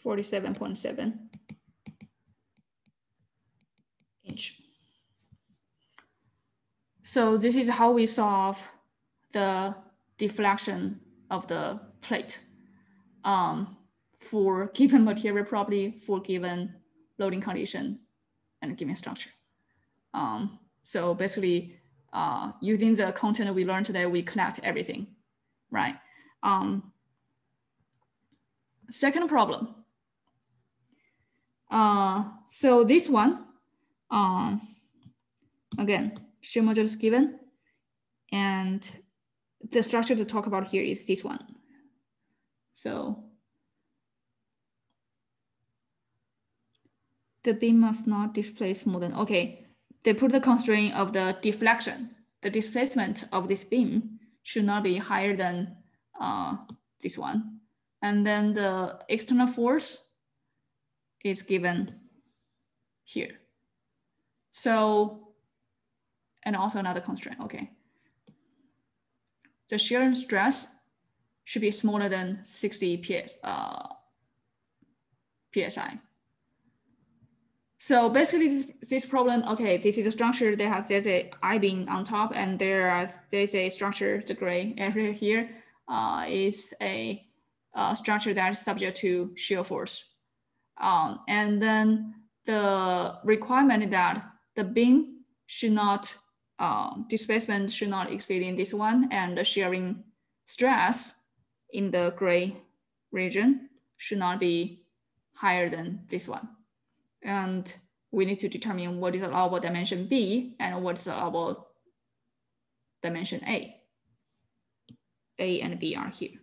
Forty-seven point seven inch. So this is how we solve the deflection of the plate. Um, for given material property, for given loading condition, and given structure. Um, so basically, uh, using the content we learned today, we connect everything, right? Um, second problem. Uh, so this one, uh, again, shear modulus given, and the structure to talk about here is this one. So the beam must not displace more than, okay, they put the constraint of the deflection. The displacement of this beam should not be higher than uh, this one. And then the external force is given here. So, and also another constraint, okay. The shear stress should be smaller than 60 PS, uh, PSI. So basically this, this problem, okay, this is a structure that has, there's a I-beam on top and there are, there's a structure, the gray area here uh, is a uh, structure that is subject to shear force. Um, and then the requirement that the beam should not, uh, displacement should not exceed in this one and the shearing stress in the gray region should not be higher than this one. And we need to determine what is allowable dimension B and what is allowable dimension A. A and B are here.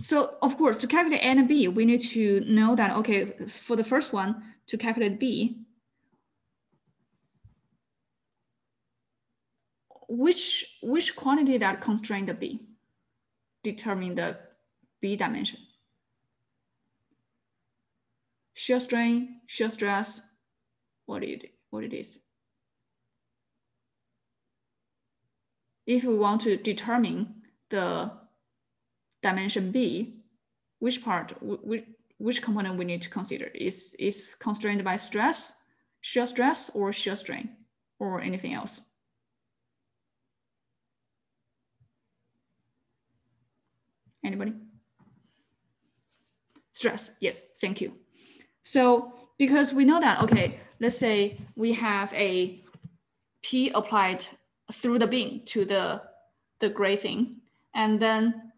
So of course, to calculate A and B, we need to know that, okay, for the first one, to calculate B, which, which quantity that constrain the B determine the B dimension shear strain, shear stress, what it, what it is. If we want to determine the dimension B, which part, which, which component we need to consider is, is constrained by stress, shear stress, or shear strain, or anything else. Anybody? Stress, yes, thank you. So because we know that, okay, let's say we have a P applied through the beam to the, the gray thing. And then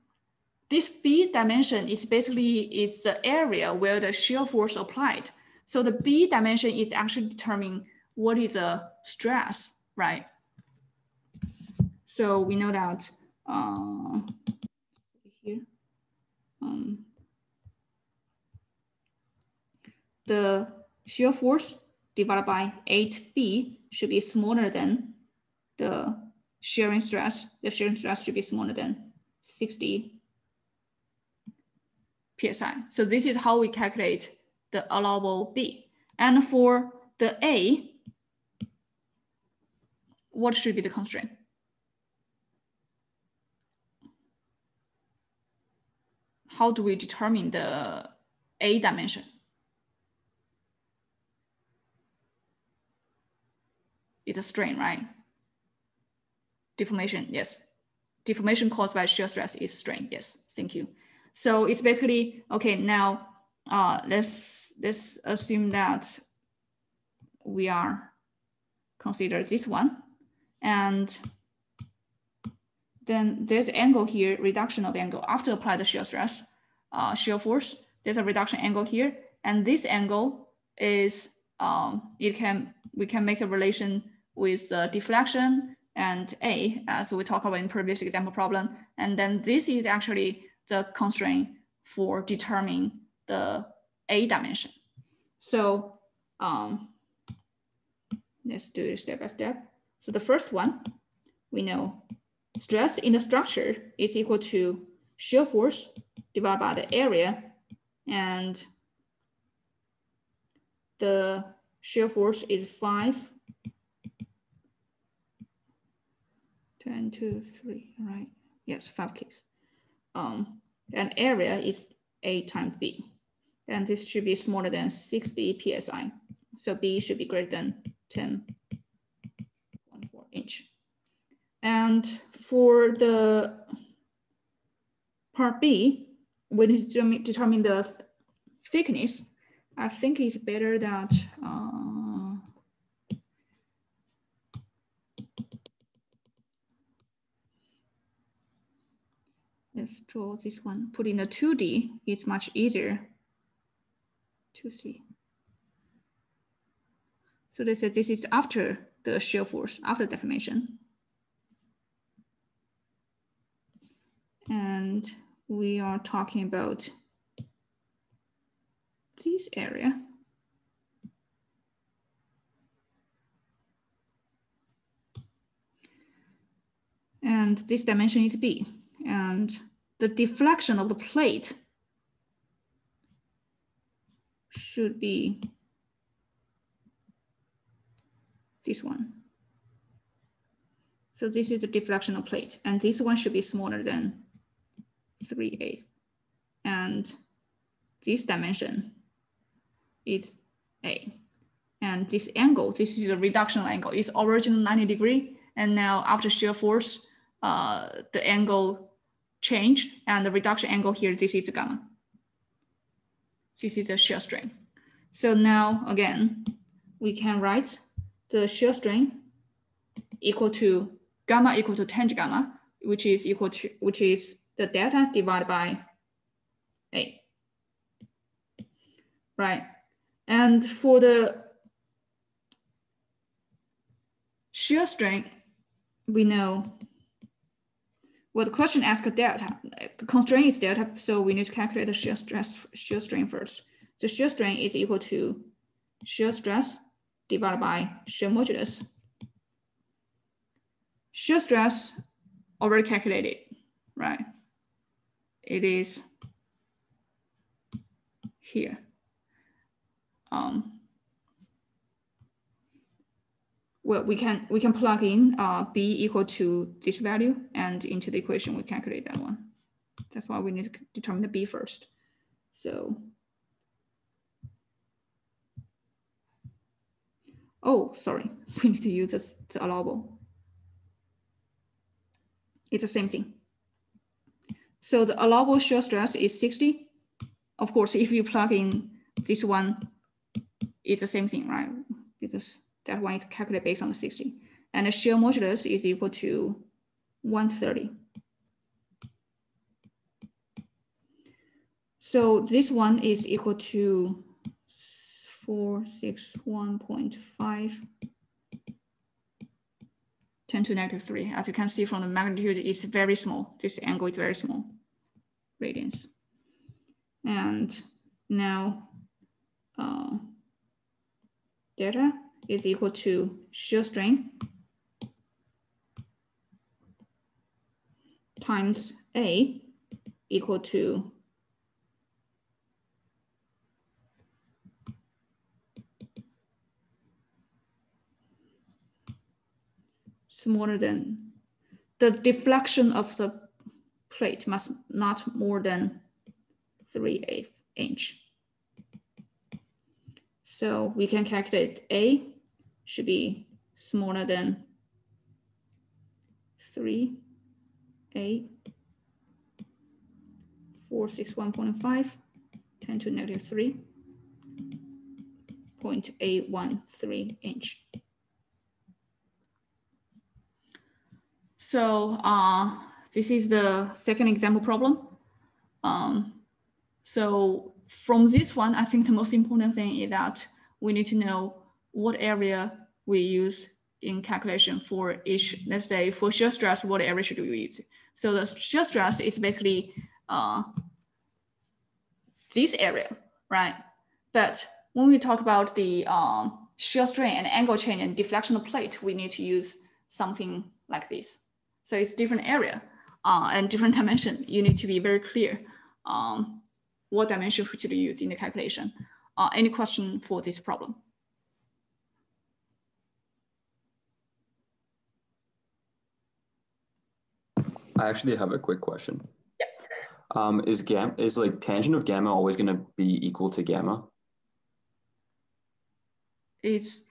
this B dimension is basically is the area where the shear force applied. So the B dimension is actually determining what is the stress, right? So we know that uh, here, um, the shear force divided by 8b should be smaller than the shearing stress. The shearing stress should be smaller than 60 psi. So this is how we calculate the allowable B. And for the A, what should be the constraint? How do we determine the A dimension? It's a strain, right? Deformation, yes. Deformation caused by shear stress is strain, yes, thank you. So it's basically, okay, now uh, let's, let's assume that we are consider this one. And then there's angle here, reduction of angle after apply the shear stress, uh, shear force. There's a reduction angle here. And this angle is, um, it can, we can make a relation with uh, deflection and A, as we talked about in previous example problem. And then this is actually the constraint for determining the A dimension. So um, let's do it step by step. So the first one, we know stress in the structure is equal to shear force divided by the area and the shear force is five 10, 2, 3, right? Yes, five kips. Um, and area is A times B. And this should be smaller than 60 PSI. So B should be greater than 10.14 inch. And for the part B, we need to determine the thickness, I think it's better that uh, let's draw this one. Put in a 2D, it's much easier to see. So they said this is after the shear force, after deformation. And we are talking about this area. And this dimension is B. And the deflection of the plate should be this one. So this is the deflection deflectional plate, and this one should be smaller than 3 eighths. And this dimension is A. And this angle, this is a reduction angle, is original 90 degree. And now after shear force, uh, the angle changed and the reduction angle here, this is gamma. This is the shear strain. So now again, we can write the shear strain equal to gamma equal to tangent gamma, which is equal to, which is the delta divided by A. Right. And for the shear strain, we know well, the question asks delta. The constraint is delta, so we need to calculate the shear stress, shear strain first. So shear strain is equal to shear stress divided by shear modulus. Shear stress already calculated, right? It is here. Um, well, we can we can plug in uh, b equal to this value and into the equation we calculate that one. That's why we need to determine the b first. So, oh, sorry, we need to use this, the allowable. It's the same thing. So the allowable shear stress is 60. Of course, if you plug in this one, it's the same thing, right? Because that one is calculated based on the 60. And the shear modulus is equal to 130. So this one is equal to 461.5 10 to negative 3. As you can see from the magnitude, it's very small. This angle is very small, radians. And now uh, delta is equal to shear strain times A equal to smaller than the deflection of the plate must not more than 3 eighths inch. So we can calculate A should be smaller than 3, 8, 4, 6, 1.5, 10 to negative 3, 0.813 inch. So uh, this is the second example problem. Um, so from this one, I think the most important thing is that we need to know what area we use in calculation for each, let's say for shear stress, what area should we use? So the shear stress is basically uh, this area, right? But when we talk about the um, shear strain and angle change and deflection of plate, we need to use something like this. So it's different area uh, and different dimension. You need to be very clear um, what dimension should you use in the calculation. Uh, any question for this problem? I actually have a quick question. Yeah. Um, is gamma is like tangent of gamma always going to be equal to gamma? It's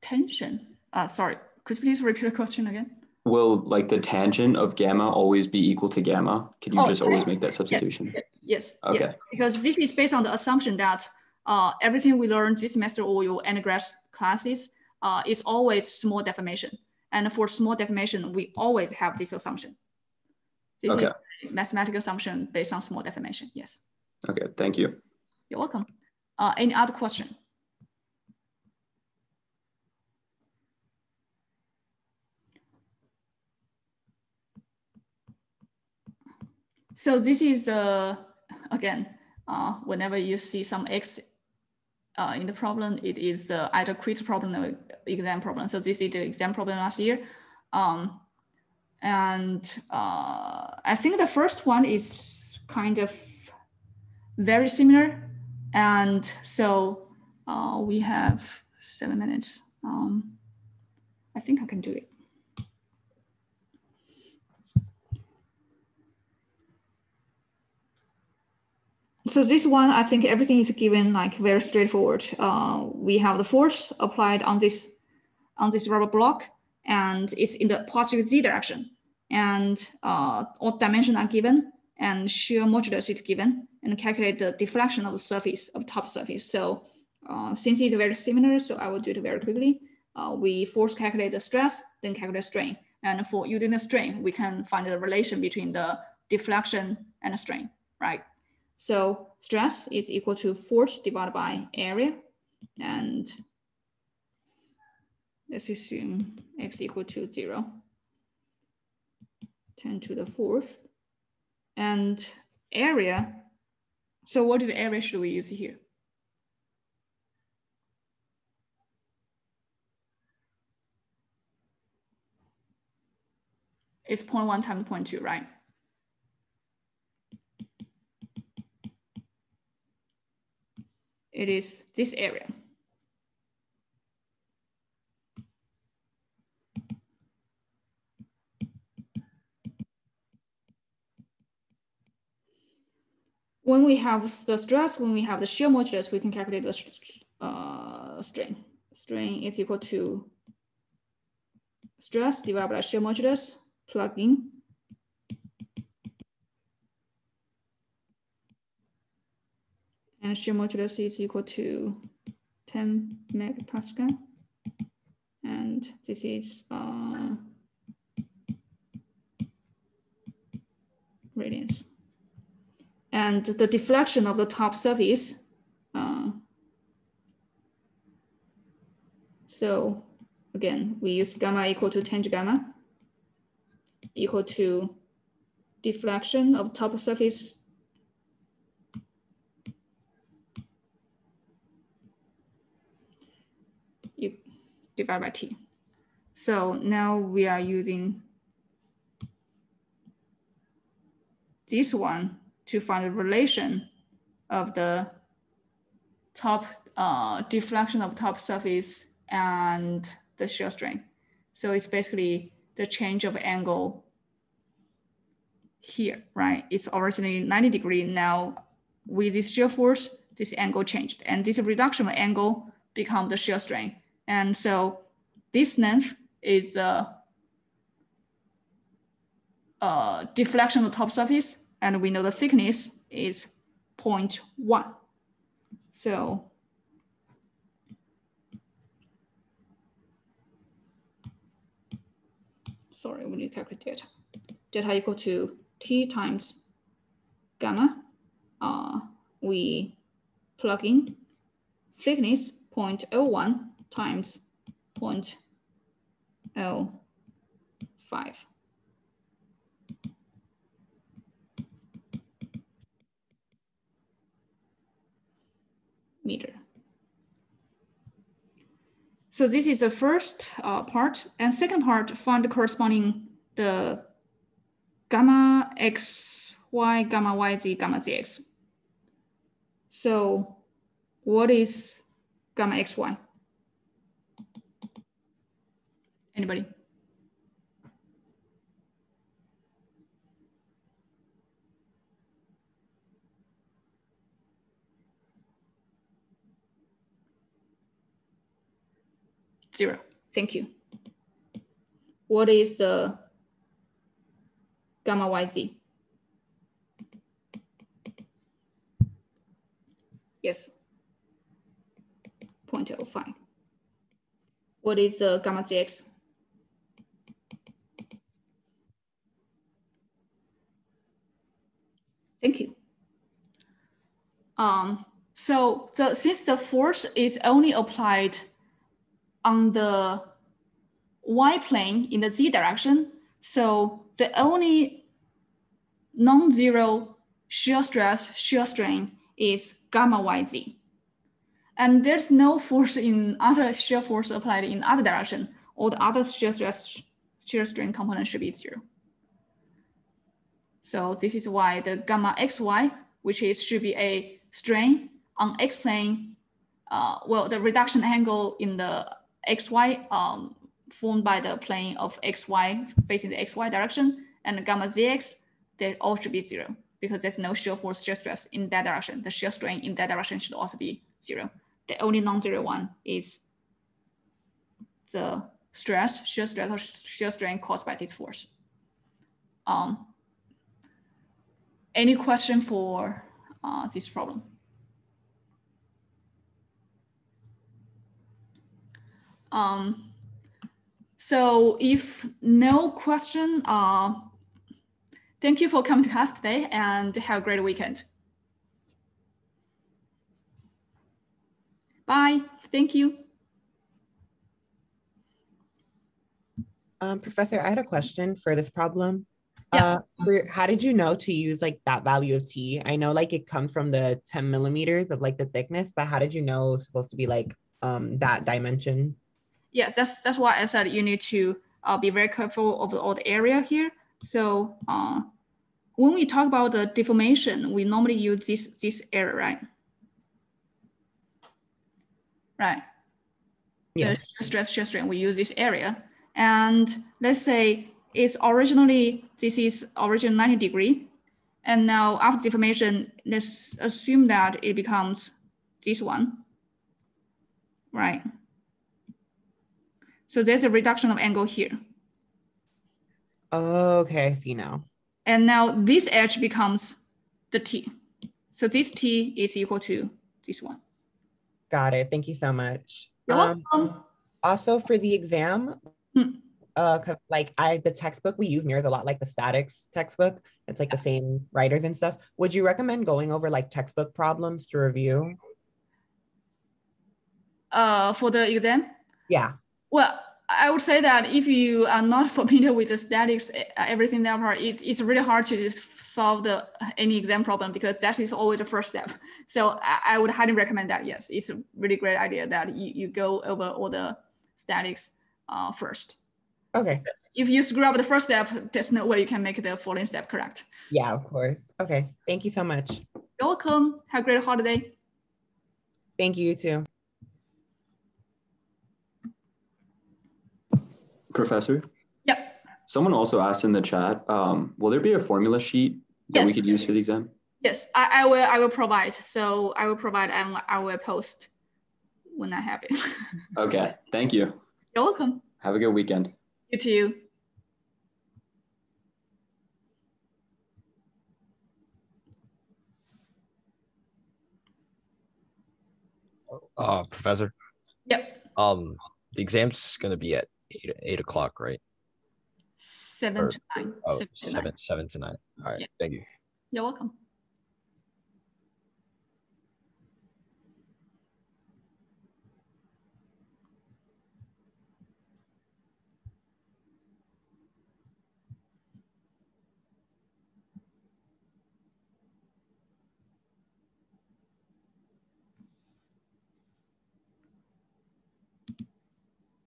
tension. Uh, sorry, could you please repeat the question again? Will like the tangent of gamma always be equal to gamma? Can you Oh, just always make that substitution? Yes, yes, yes. Okay. Because this is based on the assumption that uh, everything we learned this semester or your undergrad classes uh, is always small deformation. And for small deformation, we always have this assumption. This Okay. is a mathematical assumption based on small deformation. Yes, Okay, thank you. you're welcome. Uh, any other question? so this is uh, again, uh, whenever you see some x uh, in the problem, it is uh, either quiz problem or exam problem. So this is the exam problem last year. Um, and uh, I think the first one is kind of very similar. And so uh, we have seven minutes. Um, I think I can do it. So this one, I think everything is given like very straightforward. Uh, we have the force applied on this on this rubber block, and it's in the positive z direction. And uh, all dimensions are given, and shear modulus is given, and calculate the deflection of the surface of top surface. So uh, since it's very similar, so I will do it very quickly. Uh, we force calculate the stress, then calculate strain. And for using the strain, we can find the relation between the deflection and the strain, right? So stress is equal to force divided by area. And let's assume x equal to zero. 10 to the fourth. And area, so what is area should we use here? It's 0.1 times 0.2, right? It is this area. When we have the stress, when we have the shear modulus, we can calculate the uh, strain. Strain is equal to stress divided by shear modulus, plug in and shear modulus is equal to 10 megapascal. And this is uh, radians. And the deflection of the top surface. Uh, so again, we use gamma equal to tangent gamma equal to deflection of top surface divided by t. So now we are using this one to find the relation of the top uh, deflection of top surface and the shear strain. So it's basically the change of angle here, right? It's originally 90 degree. Now with this shear force, this angle changed and this reduction of angle become the shear strain. And so this length is a, a deflection of the top surface, and we know the thickness is 0.1. So sorry, we need to calculate delta. Delta equal to t times gamma. Uh, we plug in thickness 0.01 times 0.05. meter. So this is the first uh, part. And second part, find the corresponding the gamma x, y, gamma y, z, gamma zx. So what is gamma x, y? Anybody? Zero. Thank you. What is uh, gamma YZ? Yes. 0.05. What is uh, gamma ZX? Thank you. Um, so the, since the force is only applied on the y plane in the z direction, so the only non-zero shear stress, shear strain is gamma YZ. And there's no force in other shear force applied in other direction. or the other shear stress, shear strain component should be zero. So this is why the gamma XY, which is should be a strain on X plane, uh, well, the reduction angle in the XY um, formed by the plane of XY facing the XY direction and gamma ZX, they all should be zero because there's no shear force, shear stress in that direction. The shear strain in that direction should also be zero. The only non-zero one is the stress, shear stress or shear strain caused by this force. Um, any question for uh, this problem? Um, so if no question, uh, thank you for coming to class today and have a great weekend. Bye. Thank you. Um, Professor, I had a question for this problem. Yeah. Uh, for, how did you know to use like that value of T? I know like it comes from the 10 millimeters of like the thickness, but how did you know it's supposed to be like um, that dimension? Yes, that's that's why I said you need to uh, be very careful of the, all the area here. So uh, when we talk about the deformation, we normally use this this area, right? Right. Yes. The stress shear strain, we use this area. And let's say it's originally, this is original 90 degree. And now after deformation, let's assume that it becomes this one, right? So there's a reduction of angle here. Okay, I see now. And now this edge becomes the T. So this T is equal to this one. Got it. Thank you so much. You're Um, welcome. also for the exam, Hmm. Uh, like I the textbook we use mirrors a lot like the statics textbook. It's like the same writers and stuff. Would you recommend going over like textbook problems to review? Uh, for the exam, Yeah. Well, I would say that if you are not familiar with the statics, eh, everything that part, it's, it's really hard to solve the any exam problem because that is always the first step. So I, I would highly recommend that. Yes, it's a really great idea that you, you go over all the statics uh, first. Okay. If you screw up the first step, there's no way you can make the following step correct. Yeah, of course. Okay. Thank you so much. You're welcome. Have a great holiday. Thank you you too. Professor, Yep. someone also asked in the chat, um, will there be a formula sheet that we Yes. could use for the exam? Yes, I, I will. I will provide. So I will provide and I will post when I have it. Okay, thank you. You're welcome. Have a good weekend. Good to you too. Uh, professor, Yep. um, the exam's gonna be at eight, eight o'clock, right? Seven Or- to nine. Oh, seven to nine. seven, seven to nine. All right, Yes. thank you. You're welcome.